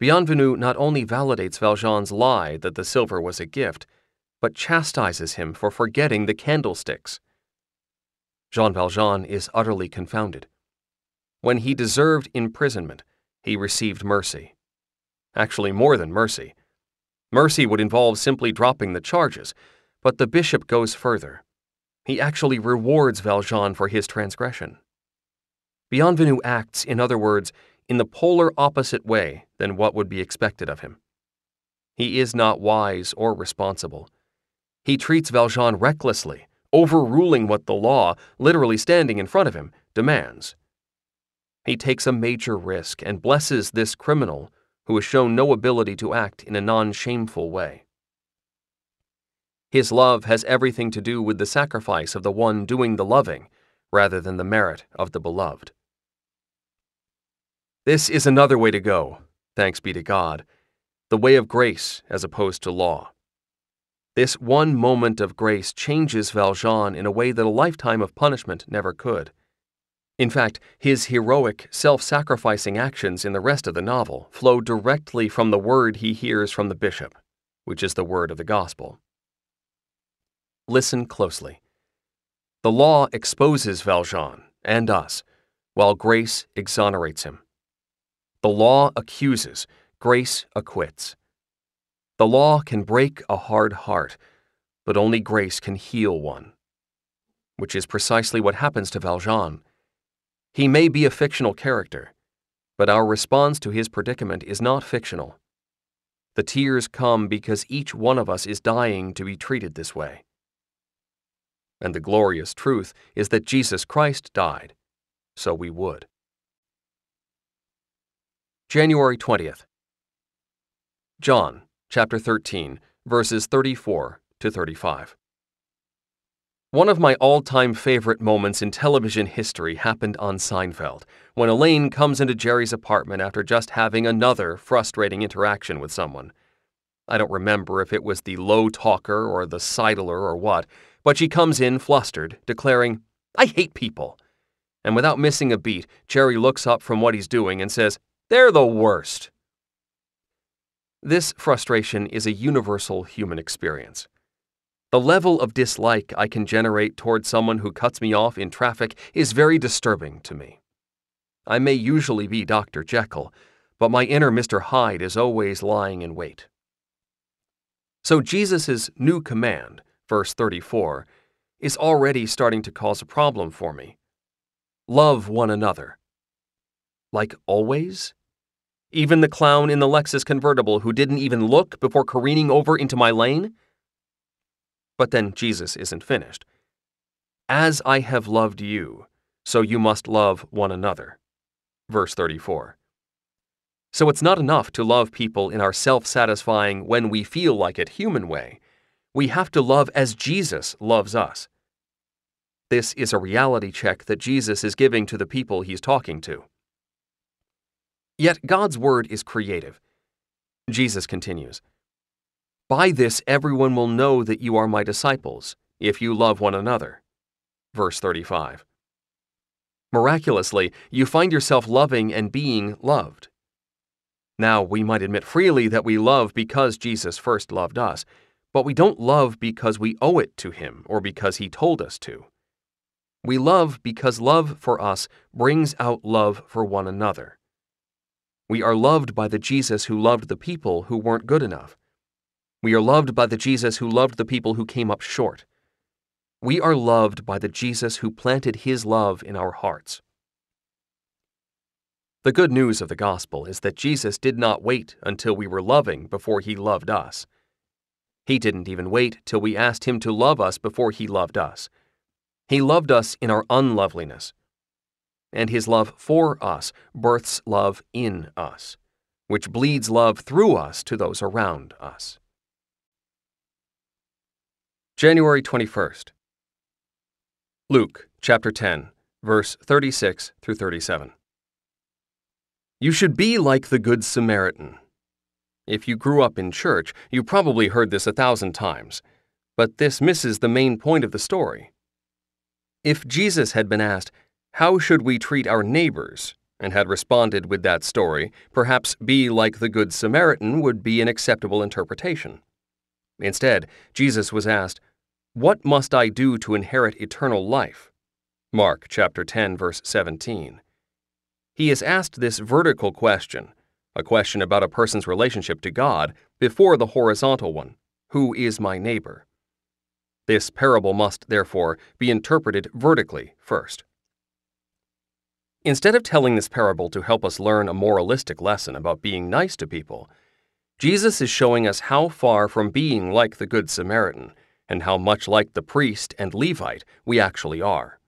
Bienvenu not only validates Valjean's lie that the silver was a gift, but chastises him for forgetting the candlesticks. Jean Valjean is utterly confounded. When he deserved imprisonment, he received mercy. Actually, more than mercy. Mercy would involve simply dropping the charges, but the bishop goes further. He actually rewards Valjean for his transgression. Bienvenu acts, in other words, in the polar opposite way than what would be expected of him. He is not wise or responsible. He treats Valjean recklessly, overruling what the law, literally standing in front of him, demands. He takes a major risk and blesses this criminal who has shown no ability to act in a non shameful way. His love has everything to do with the sacrifice of the one doing the loving rather than the merit of the beloved. This is another way to go, thanks be to God, the way of grace as opposed to law. This one moment of grace changes Valjean in a way that a lifetime of punishment never could. In fact, his heroic, self sacrificing actions in the rest of the novel flow directly from the word he hears from the bishop, which is the word of the gospel. Listen closely. The law exposes Valjean and us, while grace exonerates him. The law accuses, grace acquits. The law can break a hard heart, but only grace can heal one. Which is precisely what happens to Valjean. He may be a fictional character, but our response to his predicament is not fictional. The tears come because each one of us is dying to be treated this way. And the glorious truth is that Jesus Christ died, so we would. January 20th. John, chapter 13, verses 34 to 35. One of my all time favorite moments in television history happened on Seinfeld, when Elaine comes into Jerry's apartment after just having another frustrating interaction with someone. I don't remember if it was the low talker or the sidler or what, but she comes in flustered, declaring, I hate people. And without missing a beat, Jerry looks up from what he's doing and says, they're the worst. This frustration is a universal human experience. The level of dislike I can generate toward someone who cuts me off in traffic is very disturbing to me. I may usually be Dr. Jekyll, but my inner Mr. Hyde is always lying in wait. So Jesus' new command, verse 34, is already starting to cause a problem for me. Love one another. Like always? Even the clown in the Lexus convertible who didn't even look before careening over into my lane? But then Jesus isn't finished. As I have loved you, so you must love one another. Verse 34. So it's not enough to love people in our self satisfying, when we feel like it human way. We have to love as Jesus loves us. This is a reality check that Jesus is giving to the people he's talking to. Yet God's word is creative. Jesus continues By this everyone will know that you are my disciples, if you love one another. Verse 35. Miraculously, you find yourself loving and being loved. Now, we might admit freely that we love because Jesus first loved us, but we don't love because we owe it to Him or because He told us to. We love because love for us brings out love for one another. We are loved by the Jesus who loved the people who weren't good enough. We are loved by the Jesus who loved the people who came up short. We are loved by the Jesus who planted his love in our hearts. The good news of the gospel is that Jesus did not wait until we were loving before he loved us. He didn't even wait till we asked him to love us before he loved us. He loved us in our unloveliness. And his love for us births love in us, which bleeds love through us to those around us. January 21st. Luke chapter 10, verse 36 through 37. You should be like the Good Samaritan. If you grew up in church, you probably heard this a thousand times, but this misses the main point of the story. If Jesus had been asked, How should we treat our neighbors? and had responded with that story, perhaps be like the Good Samaritan would be an acceptable interpretation. Instead, Jesus was asked, What must I do to inherit eternal life? Mark chapter 10 verse 17. He is asked this vertical question, a question about a person's relationship to God, before the horizontal one, Who is my neighbor? This parable must, therefore, be interpreted vertically first. Instead of telling this parable to help us learn a moralistic lesson about being nice to people, Jesus is showing us how far from being like the Good Samaritan and how much like the priest and Levite we actually are.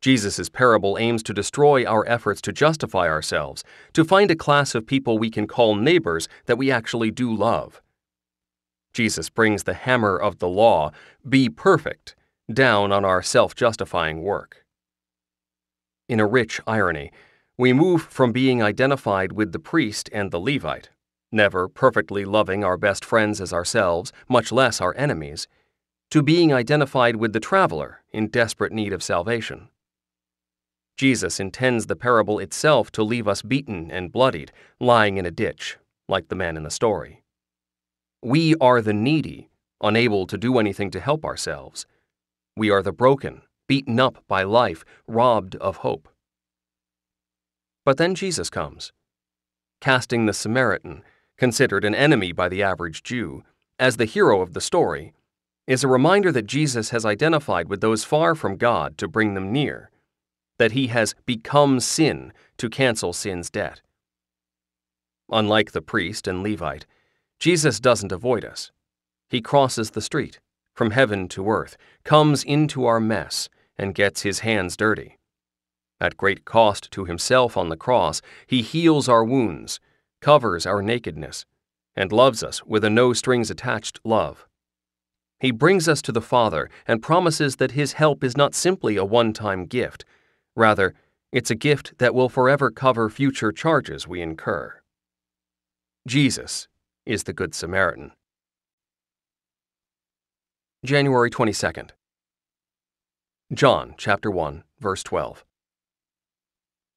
Jesus' parable aims to destroy our efforts to justify ourselves, to find a class of people we can call neighbors that we actually do love. Jesus brings the hammer of the law, be perfect, down on our self justifying work. In a rich irony, we move from being identified with the priest and the Levite, never perfectly loving our best friends as ourselves, much less our enemies, to being identified with the traveler in desperate need of salvation. Jesus intends the parable itself to leave us beaten and bloodied, lying in a ditch, like the man in the story. We are the needy, unable to do anything to help ourselves. We are the broken, beaten up by life, robbed of hope. But then Jesus comes. Casting the Samaritan, considered an enemy by the average Jew, as the hero of the story, is a reminder that Jesus has identified with those far from God to bring them near, that he has become sin to cancel sin's debt. Unlike the priest and Levite, Jesus doesn't avoid us. He crosses the street, from heaven to earth, comes into our mess, and gets his hands dirty. At great cost to himself on the cross, he heals our wounds, covers our nakedness, and loves us with a no strings attached love. He brings us to the Father and promises that his help is not simply a one time gift, rather, it's a gift that will forever cover future charges we incur. Jesus is the Good Samaritan. January 22nd. John chapter 1, verse 12.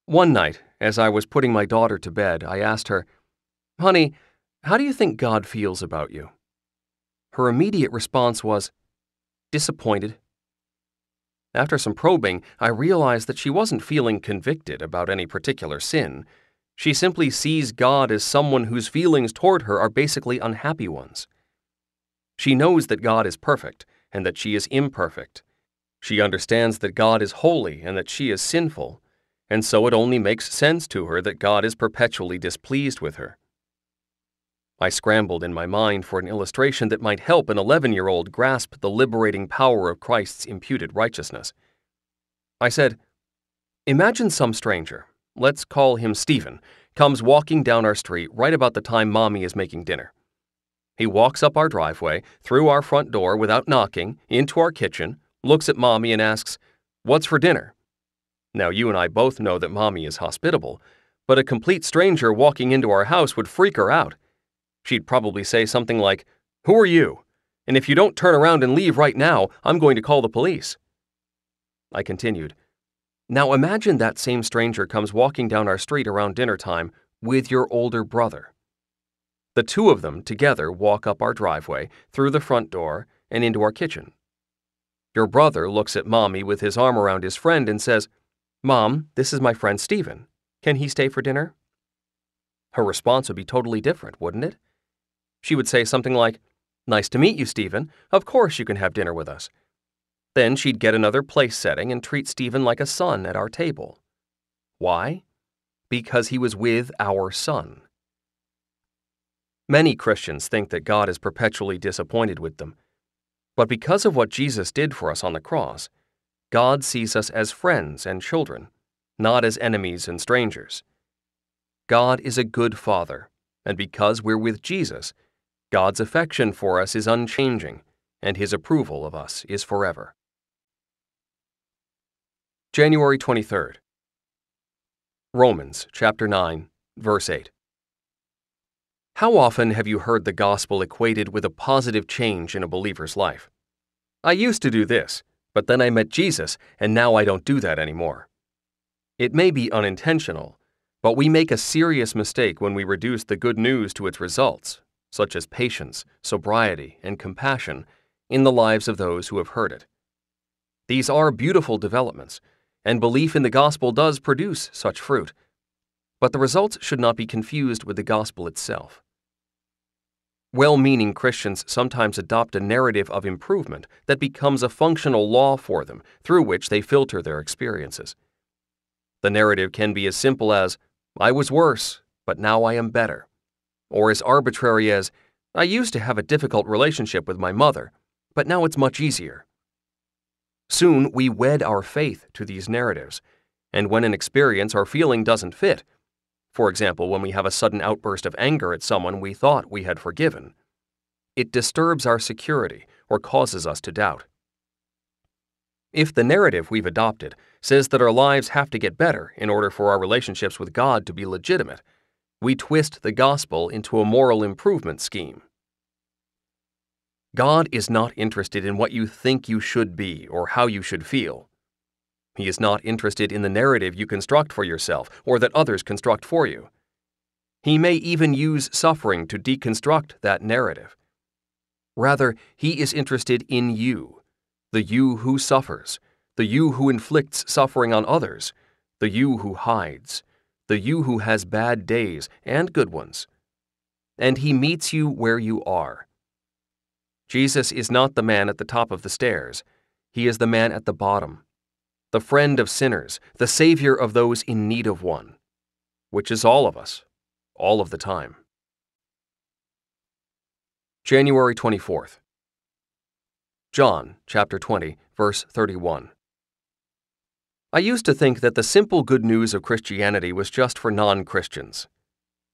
One night, as I was putting my daughter to bed, I asked her, Honey, how do you think God feels about you? Her immediate response was, Disappointed. After some probing, I realized that she wasn't feeling convicted about any particular sin. She simply sees God as someone whose feelings toward her are basically unhappy ones. She knows that God is perfect, and that she is imperfect. She understands that God is holy and that she is sinful, and so it only makes sense to her that God is perpetually displeased with her. I scrambled in my mind for an illustration that might help an 11 year old grasp the liberating power of Christ's imputed righteousness. I said, Imagine some stranger, let's call him Stephen, comes walking down our street right about the time Mommy is making dinner. He walks up our driveway, through our front door without knocking, into our kitchen, looks at Mommy and asks, What's for dinner? Now, you and I both know that Mommy is hospitable, but a complete stranger walking into our house would freak her out. She'd probably say something like, Who are you? And if you don't turn around and leave right now, I'm going to call the police. I continued, Now imagine that same stranger comes walking down our street around dinner time with your older brother. The two of them together walk up our driveway, through the front door, and into our kitchen. Your brother looks at Mommy with his arm around his friend and says, Mom, this is my friend Stephen. Can he stay for dinner? Her response would be totally different, wouldn't it? She would say something like, Nice to meet you, Stephen. Of course you can have dinner with us. Then she'd get another place setting and treat Stephen like a son at our table. Why? Because he was with our son. Many Christians think that God is perpetually disappointed with them. But because of what Jesus did for us on the cross, God sees us as friends and children, not as enemies and strangers. God is a good father, and because we're with Jesus, God's affection for us is unchanging, and his approval of us is forever. January 23rd. Romans chapter 9, verse 8. How often have you heard the gospel equated with a positive change in a believer's life? I used to do this, but then I met Jesus, and now I don't do that anymore. It may be unintentional, but we make a serious mistake when we reduce the good news to its results such as patience, sobriety, and compassion, in the lives of those who have heard it. These are beautiful developments, and belief in the gospel does produce such fruit, but the results should not be confused with the gospel itself. Well meaning Christians sometimes adopt a narrative of improvement that becomes a functional law for them through which they filter their experiences. The narrative can be as simple as, I was worse, but now I am better or as arbitrary as, I used to have a difficult relationship with my mother, but now it's much easier. Soon we wed our faith to these narratives, and when an experience or feeling doesn't fit, for example, when we have a sudden outburst of anger at someone we thought we had forgiven, it disturbs our security or causes us to doubt. If the narrative we've adopted says that our lives have to get better in order for our relationships with God to be legitimate, we twist the gospel into a moral improvement scheme. God is not interested in what you think you should be or how you should feel. He is not interested in the narrative you construct for yourself or that others construct for you. He may even use suffering to deconstruct that narrative. Rather, he is interested in you, the you who suffers, the you who inflicts suffering on others, the you who hides, the you who has bad days and good ones. And he meets you where you are. Jesus is not the man at the top of the stairs, he is the man at the bottom, the friend of sinners, the savior of those in need of one, which is all of us, all of the time. January 24th. John chapter 20, verse 31. I used to think that the simple good news of Christianity was just for non Christians.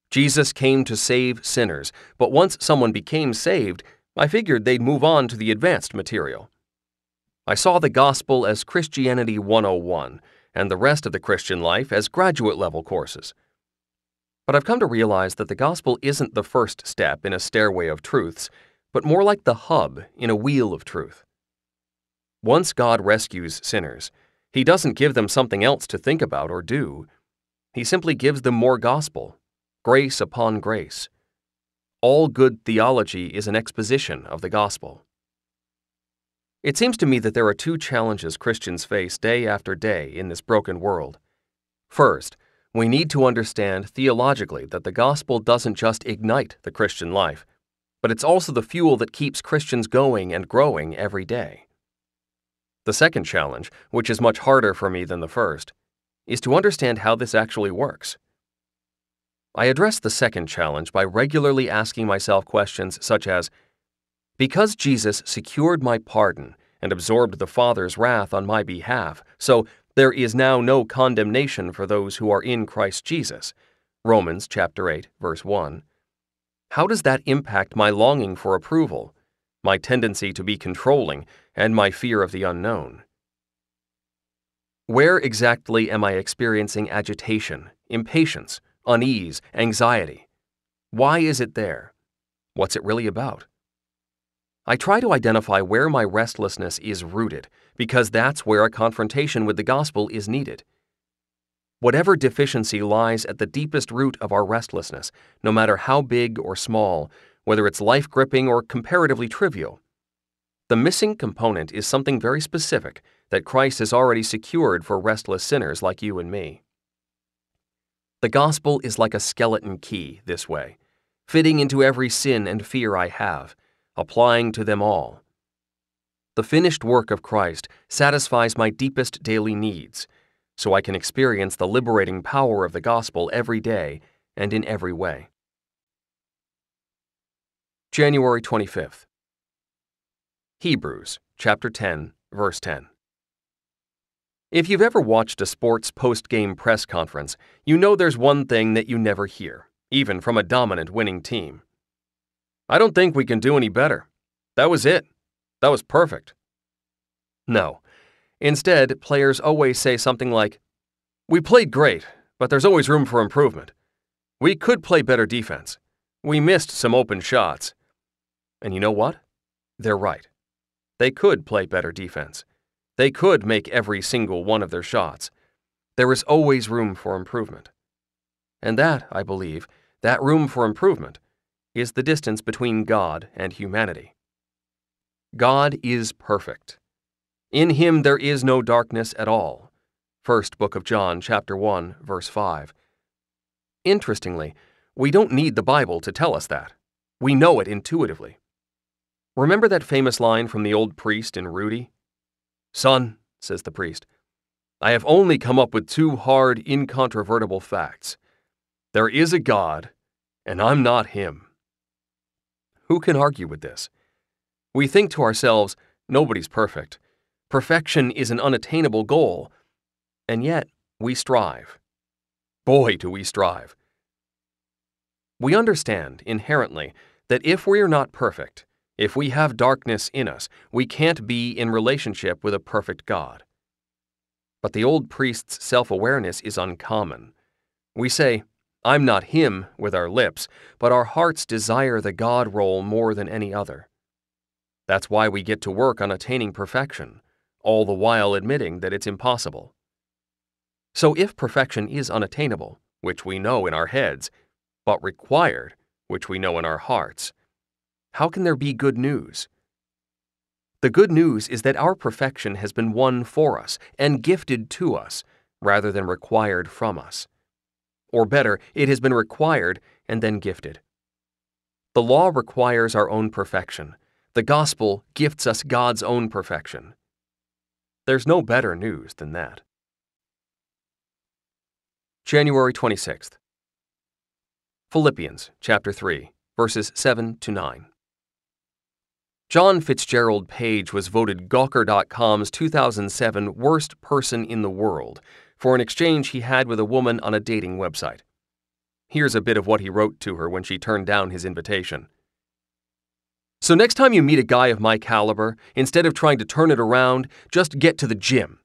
Jesus came to save sinners, but once someone became saved, I figured they'd move on to the advanced material. I saw the gospel as Christianity 101 and the rest of the Christian life as graduate level courses. But I've come to realize that the gospel isn't the first step in a stairway of truths, but more like the hub in a wheel of truth. Once God rescues sinners, he doesn't give them something else to think about or do. He simply gives them more gospel, grace upon grace. All good theology is an exposition of the gospel. It seems to me that there are two challenges Christians face day after day in this broken world. First, we need to understand theologically that the gospel doesn't just ignite the Christian life, but it's also the fuel that keeps Christians going and growing every day. The second challenge, which is much harder for me than the first, is to understand how this actually works. I address the second challenge by regularly asking myself questions such as Because Jesus secured my pardon and absorbed the Father's wrath on my behalf, so there is now no condemnation for those who are in Christ Jesus. Romans chapter 8, verse 1. How does that impact my longing for approval, my tendency to be controlling, and my fear of the unknown? Where exactly am I experiencing agitation, impatience, unease, anxiety? Why is it there? What's it really about? I try to identify where my restlessness is rooted, because that's where a confrontation with the gospel is needed. Whatever deficiency lies at the deepest root of our restlessness, no matter how big or small, whether it's life gripping or comparatively trivial, the missing component is something very specific that Christ has already secured for restless sinners like you and me. The gospel is like a skeleton key this way, fitting into every sin and fear I have, applying to them all. The finished work of Christ satisfies my deepest daily needs, so I can experience the liberating power of the gospel every day and in every way. January 25th. Hebrews chapter 10, verse 10. If you've ever watched a sports post-game press conference, you know there's one thing that you never hear, even from a dominant winning team. I don't think we can do any better. That was it. That was perfect. No. Instead, players always say something like, We played great, but there's always room for improvement. We could play better defense. We missed some open shots. And you know what? They're right. They could play better defense. They could make every single one of their shots. There is always room for improvement. And that, I believe, that room for improvement, is the distance between God and humanity. God is perfect. In him there is no darkness at all. First book of John, chapter 1, verse 5. Interestingly, we don't need the Bible to tell us that. We know it intuitively. Remember that famous line from the old priest in Rudy? Son, says the priest, I have only come up with two hard, incontrovertible facts. There is a God, and I'm not him. Who can argue with this? We think to ourselves, nobody's perfect. Perfection is an unattainable goal. And yet, we strive. Boy, do we strive. We understand, inherently, that if we are not perfect, if we have darkness in us, we can't be in relationship with a perfect God. But the old priest's self awareness is uncommon. We say, I'm not him with our lips, but our hearts desire the God role more than any other. That's why we get to work on attaining perfection, all the while admitting that it's impossible. So if perfection is unattainable, which we know in our heads, but required, which we know in our hearts, how can there be good news? The good news is that our perfection has been won for us and gifted to us rather than required from us. Or better, it has been required and then gifted. The law requires our own perfection. The gospel gifts us God's own perfection. There's no better news than that. January 26th. Philippians chapter 3, verses 7 to 9. John Fitzgerald Page was voted Gawker.com's 2007 Worst Person in the World for an exchange he had with a woman on a dating website. Here's a bit of what he wrote to her when she turned down his invitation. So, next time you meet a guy of my caliber, instead of trying to turn it around, just get to the gym.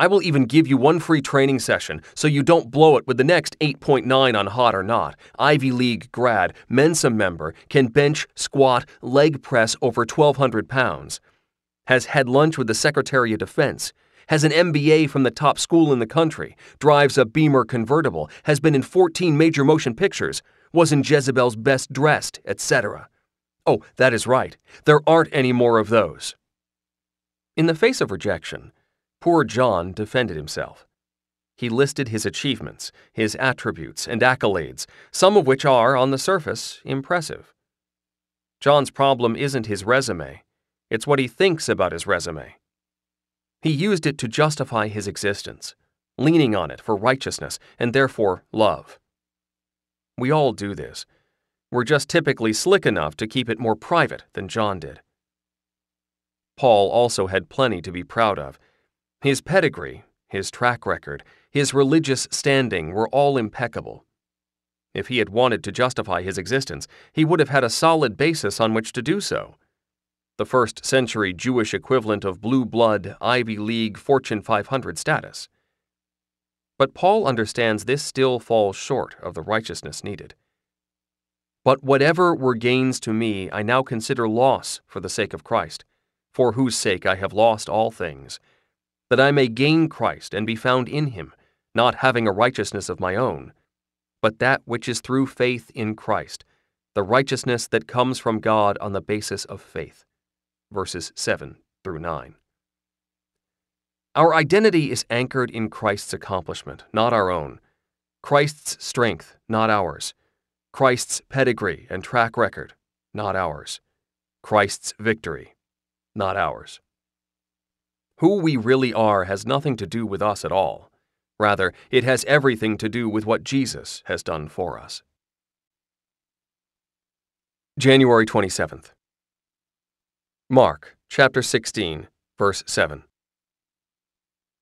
I will even give you one free training session so you don't blow it with the next 8.9 on Hot or Not. Ivy League grad, Mensa member, can bench, squat, leg press over 1,200 pounds. Has had lunch with the Secretary of Defense. Has an MBA from the top school in the country. Drives a Beamer convertible. Has been in 14 major motion pictures. Was in Jezebel's Best Dressed, etc. Oh, that is right. There aren't any more of those. In the face of rejection, Poor John defended himself. He listed his achievements, his attributes, and accolades, some of which are, on the surface, impressive. John's problem isn't his resume, it's what he thinks about his resume. He used it to justify his existence, leaning on it for righteousness and therefore love. We all do this. We're just typically slick enough to keep it more private than John did. Paul also had plenty to be proud of. His pedigree, his track record, his religious standing were all impeccable. If he had wanted to justify his existence, he would have had a solid basis on which to do so. The first century Jewish equivalent of blue blood, Ivy League, Fortune 500 status. But Paul understands this still falls short of the righteousness needed. But whatever were gains to me, I now consider loss for the sake of Christ, for whose sake I have lost all things, that I may gain Christ and be found in him, not having a righteousness of my own, but that which is through faith in Christ, the righteousness that comes from God on the basis of faith. Verses 7 through 9. Our identity is anchored in Christ's accomplishment, not our own. Christ's strength, not ours. Christ's pedigree and track record, not ours. Christ's victory, not ours. Who we really are has nothing to do with us at all. Rather, it has everything to do with what Jesus has done for us. January 27th. Mark, chapter 16, verse 7.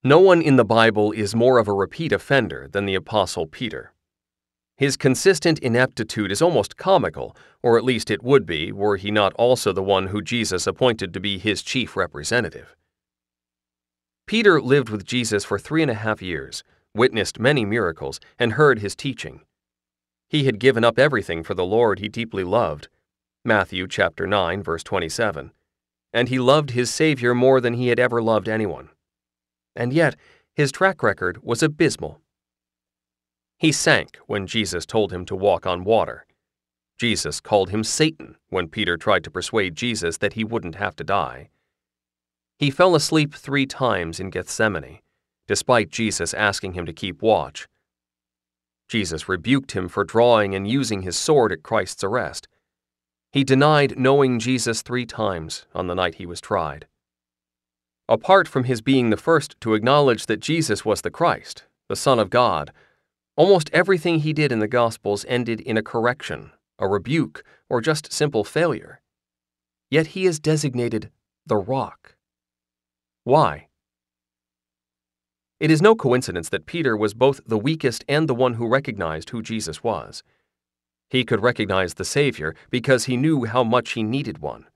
No one in the Bible is more of a repeat offender than the Apostle Peter. His consistent ineptitude is almost comical, or at least it would be were he not also the one who Jesus appointed to be his chief representative. Peter lived with Jesus for three and a half years, witnessed many miracles, and heard his teaching. He had given up everything for the Lord he deeply loved. Matthew chapter 9 verse 27. And he loved his Savior more than he had ever loved anyone and yet his track record was abysmal. He sank when Jesus told him to walk on water. Jesus called him Satan when Peter tried to persuade Jesus that he wouldn't have to die. He fell asleep three times in Gethsemane, despite Jesus asking him to keep watch. Jesus rebuked him for drawing and using his sword at Christ's arrest. He denied knowing Jesus three times on the night he was tried. Apart from his being the first to acknowledge that Jesus was the Christ, the Son of God, almost everything he did in the Gospels ended in a correction, a rebuke, or just simple failure. Yet he is designated the Rock. Why? It is no coincidence that Peter was both the weakest and the one who recognized who Jesus was. He could recognize the Savior because he knew how much he needed one.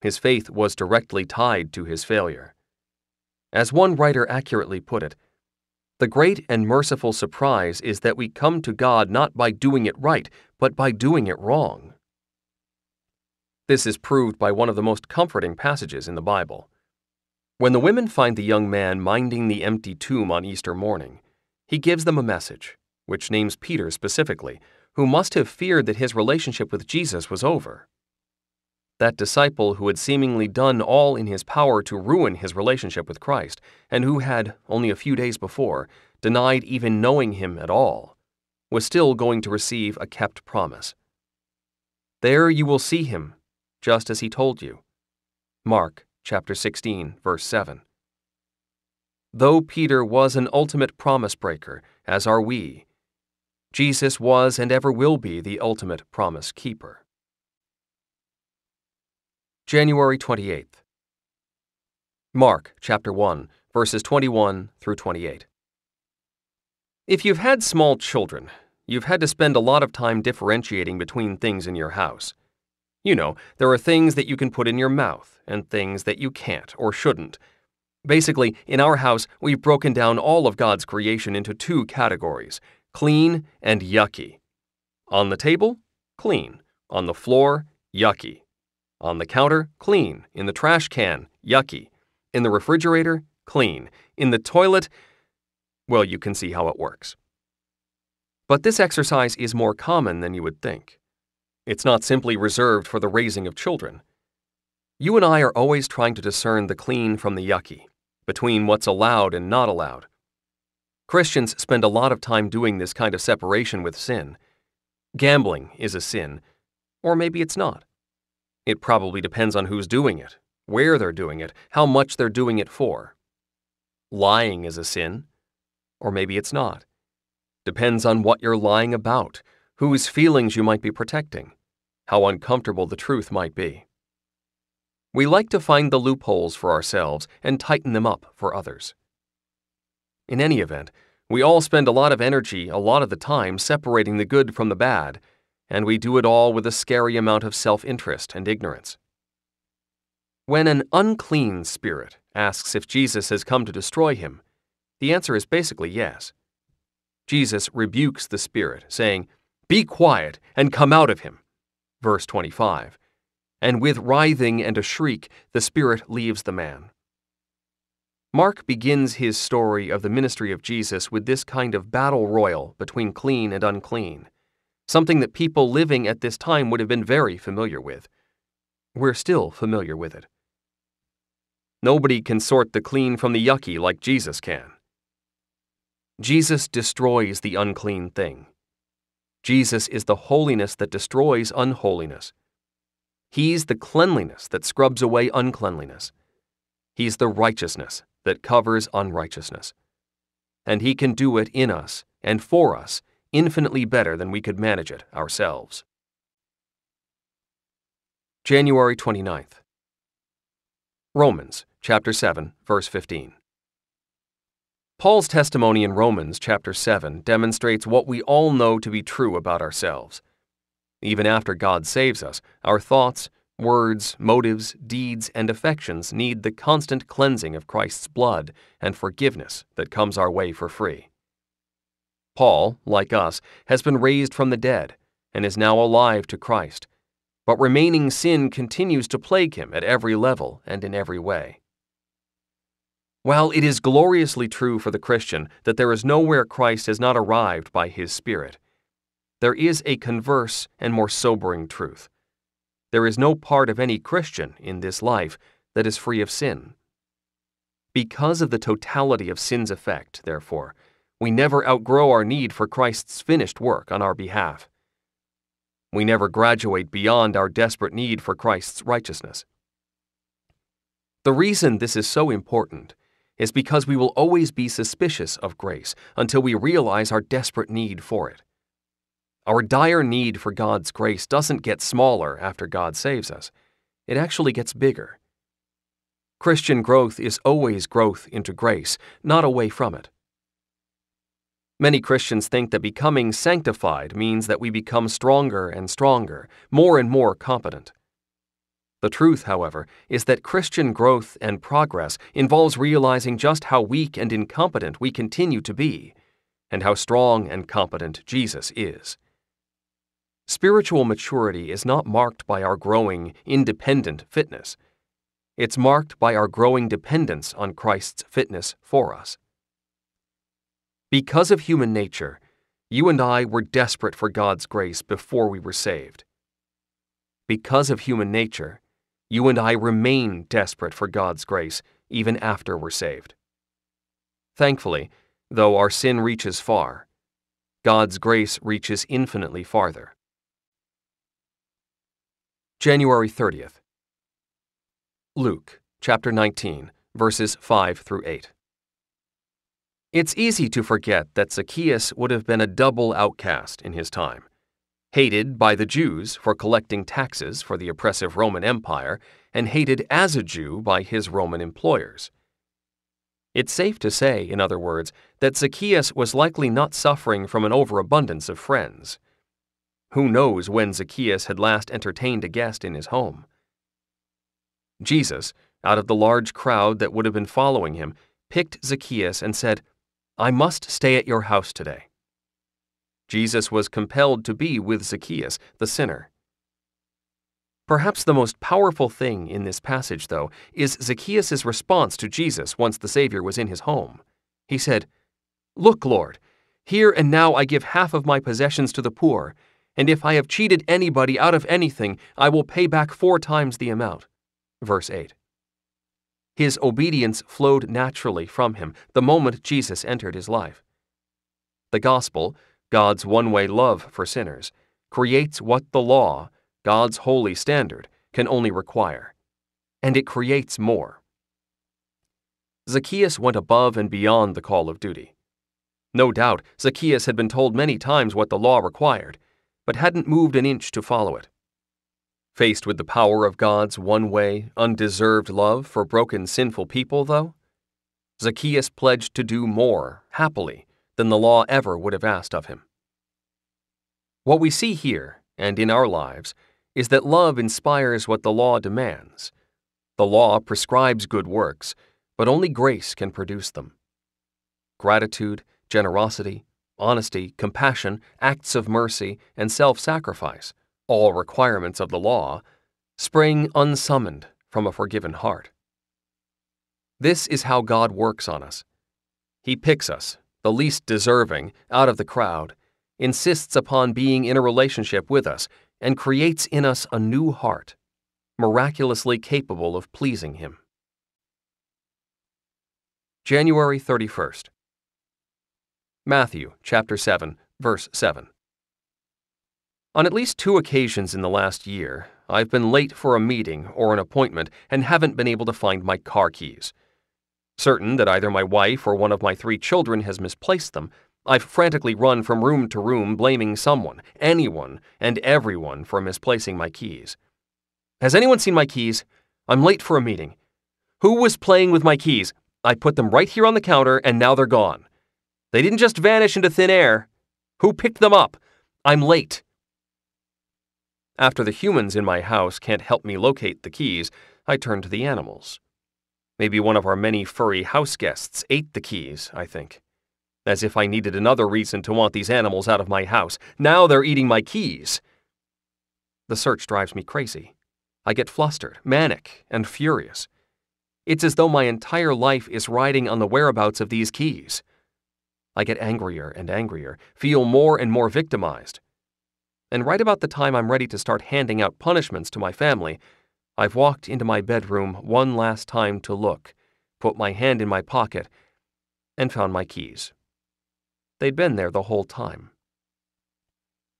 His faith was directly tied to his failure. As one writer accurately put it, the great and merciful surprise is that we come to God not by doing it right, but by doing it wrong. This is proved by one of the most comforting passages in the Bible. When the women find the young man minding the empty tomb on Easter morning, he gives them a message, which names Peter specifically, who must have feared that his relationship with Jesus was over that disciple who had seemingly done all in his power to ruin his relationship with Christ, and who had, only a few days before, denied even knowing him at all, was still going to receive a kept promise. There you will see him, just as he told you. Mark chapter 16, verse 7. Though Peter was an ultimate promise breaker, as are we, Jesus was and ever will be the ultimate promise keeper. January 28th. Mark chapter 1, verses 21 through 28. If you've had small children, you've had to spend a lot of time differentiating between things in your house. You know, there are things that you can put in your mouth and things that you can't or shouldn't. Basically, in our house, we've broken down all of God's creation into two categories clean and yucky. On the table, clean. On the floor, yucky. On the counter, clean. In the trash can, yucky. In the refrigerator, clean. In the toilet, well, you can see how it works. But this exercise is more common than you would think. It's not simply reserved for the raising of children. You and I are always trying to discern the clean from the yucky, between what's allowed and not allowed. Christians spend a lot of time doing this kind of separation with sin. Gambling is a sin, or maybe it's not. It probably depends on who's doing it, where they're doing it, how much they're doing it for. Lying is a sin, or maybe it's not. Depends on what you're lying about, whose feelings you might be protecting, how uncomfortable the truth might be. We like to find the loopholes for ourselves and tighten them up for others. In any event, we all spend a lot of energy a lot of the time separating the good from the bad, and we do it all with a scary amount of self interest and ignorance. When an unclean spirit asks if Jesus has come to destroy him, the answer is basically yes. Jesus rebukes the spirit, saying, Be quiet and come out of him. Verse 25 and with writhing and a shriek, the spirit leaves the man. Mark begins his story of the ministry of Jesus with this kind of battle royal between clean and unclean, something that people living at this time would have been very familiar with. We're still familiar with it. Nobody can sort the clean from the yucky like Jesus can. Jesus destroys the unclean thing. Jesus is the holiness that destroys unholiness. He's the cleanliness that scrubs away uncleanliness. He's the righteousness that covers unrighteousness. And He can do it in us and for us infinitely better than we could manage it ourselves. January 29th. Romans chapter 7 verse 15. Paul's testimony in Romans chapter 7 demonstrates what we all know to be true about ourselves. Even after God saves us, our thoughts, words, motives, deeds, and affections need the constant cleansing of Christ's blood and forgiveness that comes our way for free. Paul, like us, has been raised from the dead and is now alive to Christ, but remaining sin continues to plague him at every level and in every way. While it is gloriously true for the Christian that there is nowhere Christ has not arrived by his Spirit, there is a converse and more sobering truth. There is no part of any Christian in this life that is free of sin. Because of the totality of sin's effect, therefore, we never outgrow our need for Christ's finished work on our behalf. We never graduate beyond our desperate need for Christ's righteousness. The reason this is so important is because we will always be suspicious of grace until we realize our desperate need for it. Our dire need for God's grace doesn't get smaller after God saves us, it actually gets bigger. Christian growth is always growth into grace, not away from it. Many Christians think that becoming sanctified means that we become stronger and stronger, more and more competent. The truth, however, is that Christian growth and progress involves realizing just how weak and incompetent we continue to be, and how strong and competent Jesus is. Spiritual maturity is not marked by our growing, independent fitness. It's marked by our growing dependence on Christ's fitness for us. Because of human nature, you and I were desperate for God's grace before we were saved. Because of human nature, you and I remain desperate for God's grace even after we're saved. Thankfully, though our sin reaches far, God's grace reaches infinitely farther. January 30th. Luke, chapter 19, verses 5 through 8. It's easy to forget that Zacchaeus would have been a double outcast in his time. Hated by the Jews for collecting taxes for the oppressive Roman Empire, and hated as a Jew by his Roman employers. It's safe to say, in other words, that Zacchaeus was likely not suffering from an overabundance of friends. Who knows when Zacchaeus had last entertained a guest in his home? Jesus, out of the large crowd that would have been following him, picked Zacchaeus and said, I must stay at your house today. Jesus was compelled to be with Zacchaeus, the sinner. Perhaps the most powerful thing in this passage, though, is Zacchaeus' response to Jesus once the Savior was in his home. He said, Look, Lord, here and now I give half of my possessions to the poor and if I have cheated anybody out of anything, I will pay back four times the amount. Verse 8. His obedience flowed naturally from him the moment Jesus entered his life. The gospel, God's one way love for sinners, creates what the law, God's holy standard, can only require, and it creates more. Zacchaeus went above and beyond the call of duty. No doubt, Zacchaeus had been told many times what the law required, but hadn't moved an inch to follow it. Faced with the power of God's one way, undeserved love for broken, sinful people, though, Zacchaeus pledged to do more, happily, than the law ever would have asked of him. What we see here, and in our lives, is that love inspires what the law demands. The law prescribes good works, but only grace can produce them. Gratitude, generosity, honesty, compassion, acts of mercy, and self sacrifice all requirements of the law, spring unsummoned from a forgiven heart. This is how God works on us. He picks us, the least deserving, out of the crowd, insists upon being in a relationship with us, and creates in us a new heart, miraculously capable of pleasing Him. January 31st. Matthew chapter 7, verse 7. On at least two occasions in the last year, I've been late for a meeting or an appointment and haven't been able to find my car keys. Certain that either my wife or one of my three children has misplaced them, I've frantically run from room to room blaming someone, anyone, and everyone for misplacing my keys. Has anyone seen my keys? I'm late for a meeting. Who was playing with my keys? I put them right here on the counter and now they're gone. They didn't just vanish into thin air. Who picked them up? I'm late. After the humans in my house can't help me locate the keys, I turn to the animals. Maybe one of our many furry house guests ate the keys, I think. As if I needed another reason to want these animals out of my house. Now they're eating my keys. The search drives me crazy. I get flustered, manic, and furious. It's as though my entire life is riding on the whereabouts of these keys. I get angrier and angrier, feel more and more victimized. And right about the time I'm ready to start handing out punishments to my family, I've walked into my bedroom one last time to look, put my hand in my pocket, and found my keys. They'd been there the whole time.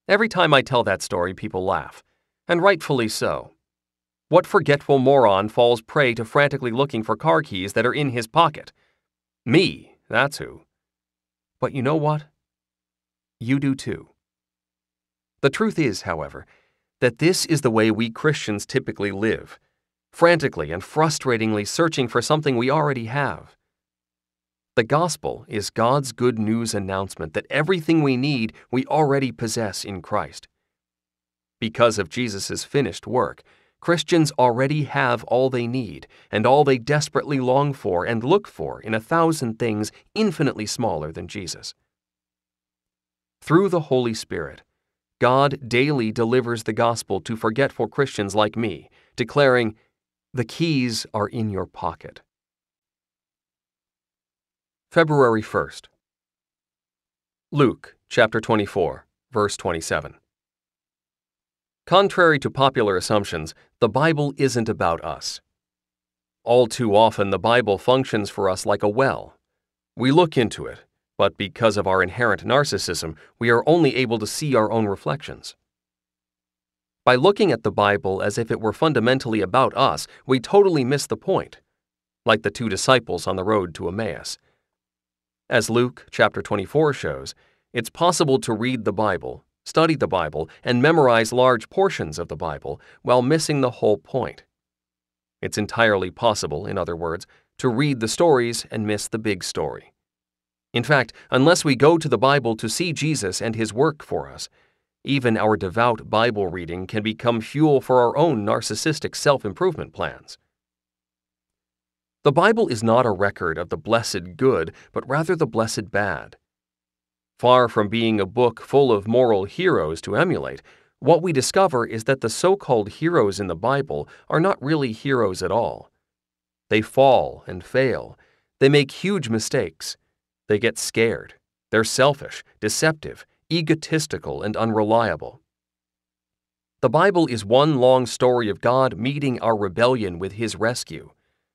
Every time I tell that story, people laugh, and rightfully so. What forgetful moron falls prey to frantically looking for car keys that are in his pocket? Me, that's who. But you know what? You do too. The truth is, however, that this is the way we Christians typically live, frantically and frustratingly searching for something we already have. The gospel is God's good news announcement that everything we need we already possess in Christ. Because of Jesus' finished work, Christians already have all they need and all they desperately long for and look for in a thousand things infinitely smaller than Jesus. Through the Holy Spirit, God daily delivers the gospel to forgetful Christians like me, declaring, The keys are in your pocket. February 1st. Luke chapter 24, verse 27. Contrary to popular assumptions, the Bible isn't about us. All too often, the Bible functions for us like a well. We look into it, but because of our inherent narcissism, we are only able to see our own reflections. By looking at the Bible as if it were fundamentally about us, we totally miss the point, like the two disciples on the road to Emmaus. As Luke chapter 24 shows, it's possible to read the Bible, study the Bible, and memorize large portions of the Bible while missing the whole point. It's entirely possible, in other words, to read the stories and miss the big story. In fact, unless we go to the Bible to see Jesus and his work for us, even our devout Bible reading can become fuel for our own narcissistic self improvement plans. The Bible is not a record of the blessed good, but rather the blessed bad. Far from being a book full of moral heroes to emulate, what we discover is that the so called heroes in the Bible are not really heroes at all. They fall and fail, they make huge mistakes, they get scared. They're selfish, deceptive, egotistical, and unreliable. The Bible is one long story of God meeting our rebellion with His rescue,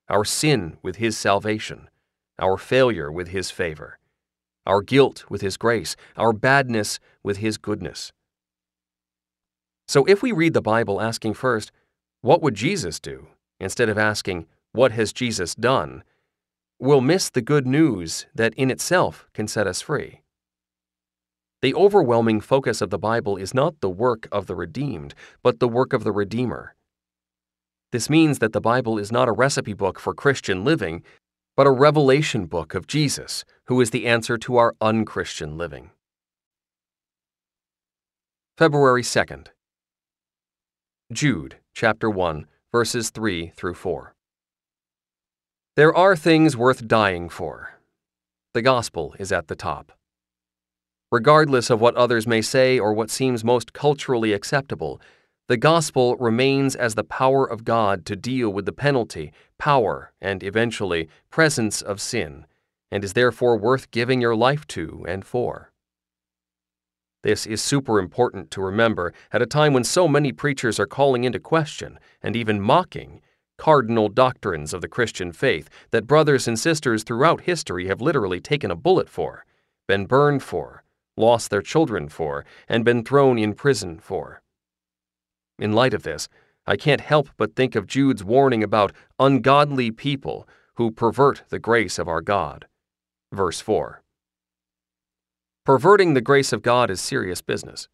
our sin with His salvation, our failure with His favor, our guilt with His grace, our badness with His goodness. So if we read the Bible asking first, What would Jesus do? instead of asking, What has Jesus done? we'll miss the good news that in itself can set us free. The overwhelming focus of the Bible is not the work of the redeemed, but the work of the Redeemer. This means that the Bible is not a recipe book for Christian living, but a revelation book of Jesus, who is the answer to our unchristian living. February 2nd. Jude, chapter 1, verses 3 through 4. There are things worth dying for. The gospel is at the top. Regardless of what others may say or what seems most culturally acceptable, the gospel remains as the power of God to deal with the penalty, power, and eventually presence of sin, and is therefore worth giving your life to and for. This is super important to remember at a time when so many preachers are calling into question and even mocking cardinal doctrines of the Christian faith that brothers and sisters throughout history have literally taken a bullet for, been burned for, lost their children for, and been thrown in prison for. In light of this, I can't help but think of Jude's warning about ungodly people who pervert the grace of our God. Verse 4. Perverting the grace of God is serious business.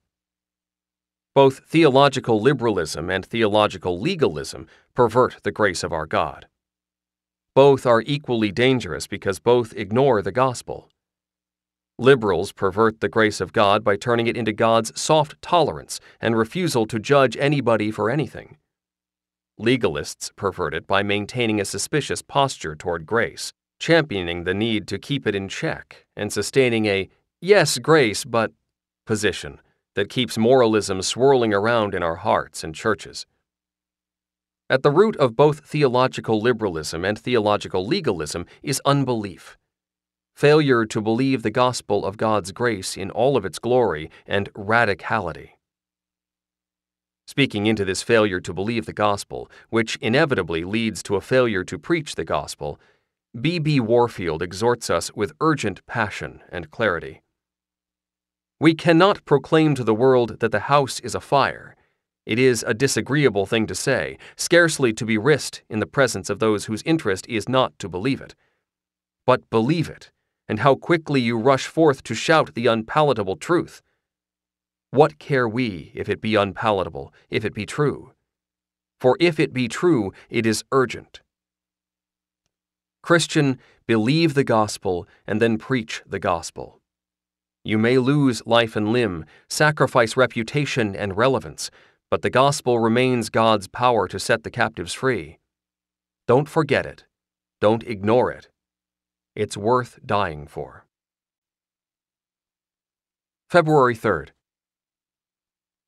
Both theological liberalism and theological legalism pervert the grace of our God. Both are equally dangerous because both ignore the gospel. Liberals pervert the grace of God by turning it into God's soft tolerance and refusal to judge anybody for anything. Legalists pervert it by maintaining a suspicious posture toward grace, championing the need to keep it in check, and sustaining a yes, grace, but position that keeps moralism swirling around in our hearts and churches. At the root of both theological liberalism and theological legalism is unbelief failure to believe the gospel of God's grace in all of its glory and radicality. Speaking into this failure to believe the gospel, which inevitably leads to a failure to preach the gospel, B.B. Warfield exhorts us with urgent passion and clarity. We cannot proclaim to the world that the house is afire. It is a disagreeable thing to say, scarcely to be risked in the presence of those whose interest is not to believe it. But believe it and how quickly you rush forth to shout the unpalatable truth. What care we if it be unpalatable, if it be true? For if it be true, it is urgent. Christian, believe the gospel and then preach the gospel. You may lose life and limb, sacrifice reputation and relevance, but the gospel remains God's power to set the captives free. Don't forget it. Don't ignore it. It's worth dying for. February 3rd.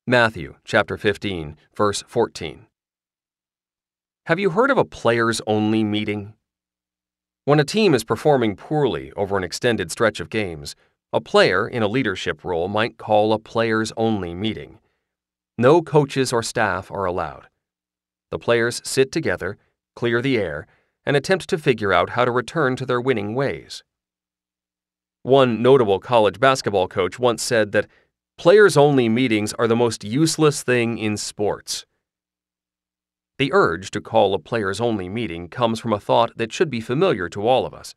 Matthew chapter 15, verse 14. Have you heard of a players only meeting? When a team is performing poorly over an extended stretch of games, a player in a leadership role might call a players only meeting. No coaches or staff are allowed. The players sit together, clear the air, and attempt to figure out how to return to their winning ways. One notable college basketball coach once said that players only meetings are the most useless thing in sports. The urge to call a players only meeting comes from a thought that should be familiar to all of us.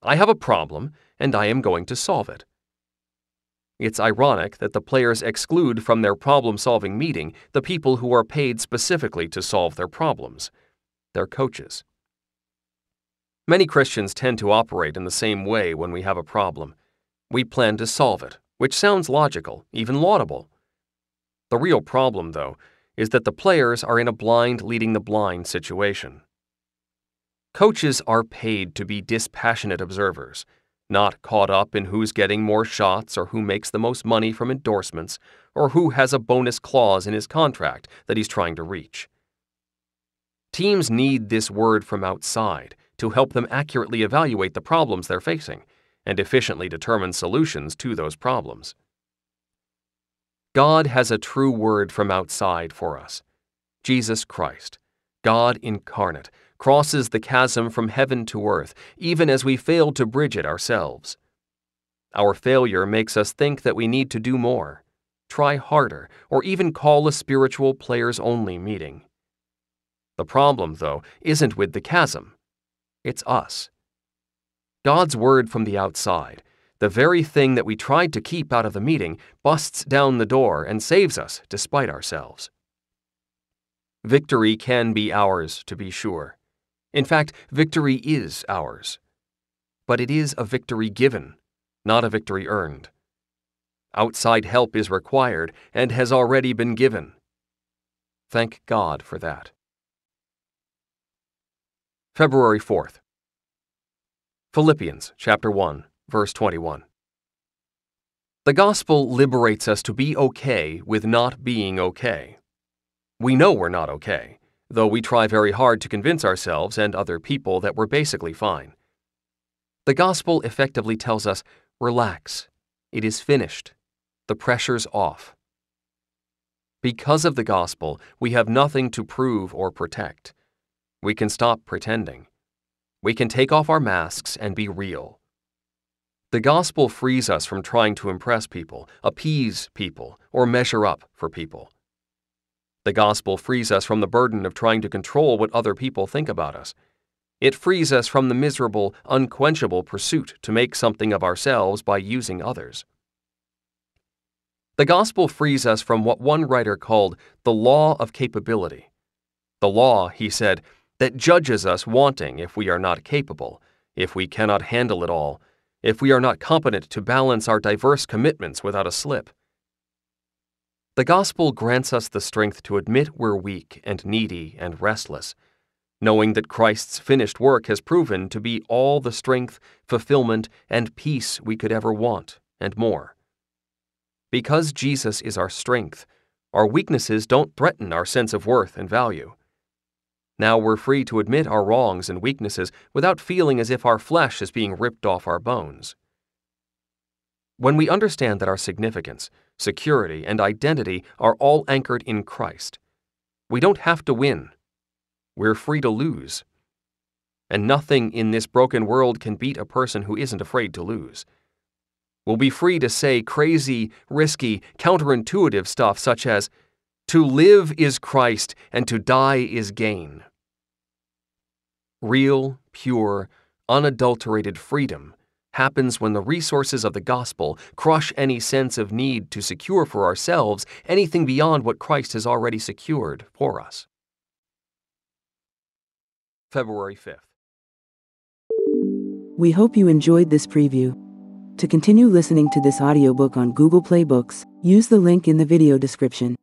I have a problem, and I am going to solve it. It's ironic that the players exclude from their problem solving meeting the people who are paid specifically to solve their problems their coaches. Many Christians tend to operate in the same way when we have a problem. We plan to solve it, which sounds logical, even laudable. The real problem, though, is that the players are in a blind leading the blind situation. Coaches are paid to be dispassionate observers, not caught up in who's getting more shots or who makes the most money from endorsements or who has a bonus clause in his contract that he's trying to reach. Teams need this word from outside to help them accurately evaluate the problems they're facing and efficiently determine solutions to those problems. God has a true word from outside for us. Jesus Christ, God incarnate, crosses the chasm from heaven to earth, even as we fail to bridge it ourselves. Our failure makes us think that we need to do more, try harder, or even call a spiritual players only meeting. The problem, though, isn't with the chasm, it's us. God's word from the outside, the very thing that we tried to keep out of the meeting, busts down the door and saves us despite ourselves. Victory can be ours, to be sure. In fact, victory is ours. But it is a victory given, not a victory earned. Outside help is required and has already been given. Thank God for that. February 4th. Philippians chapter 1, verse 21. The gospel liberates us to be okay with not being okay. We know we're not okay, though we try very hard to convince ourselves and other people that we're basically fine. The gospel effectively tells us relax, it is finished, the pressure's off. Because of the gospel, we have nothing to prove or protect. We can stop pretending. We can take off our masks and be real. The gospel frees us from trying to impress people, appease people, or measure up for people. The gospel frees us from the burden of trying to control what other people think about us. It frees us from the miserable, unquenchable pursuit to make something of ourselves by using others. The gospel frees us from what one writer called the law of capability. The law, he said, that judges us wanting if we are not capable, if we cannot handle it all, if we are not competent to balance our diverse commitments without a slip. The gospel grants us the strength to admit we're weak and needy and restless, knowing that Christ's finished work has proven to be all the strength, fulfillment, and peace we could ever want, and more. Because Jesus is our strength, our weaknesses don't threaten our sense of worth and value. Now we're free to admit our wrongs and weaknesses without feeling as if our flesh is being ripped off our bones. When we understand that our significance, security, and identity are all anchored in Christ, we don't have to win. We're free to lose. And nothing in this broken world can beat a person who isn't afraid to lose We'll be free to say crazy, risky, counterintuitive stuff such as, To live is Christ, and to die is gain. Real, pure, unadulterated freedom happens when the resources of the gospel crush any sense of need to secure for ourselves anything beyond what Christ has already secured for us. February 5th. We hope you enjoyed this preview. To continue listening to this audiobook on Google Play Books, use the link in the video description.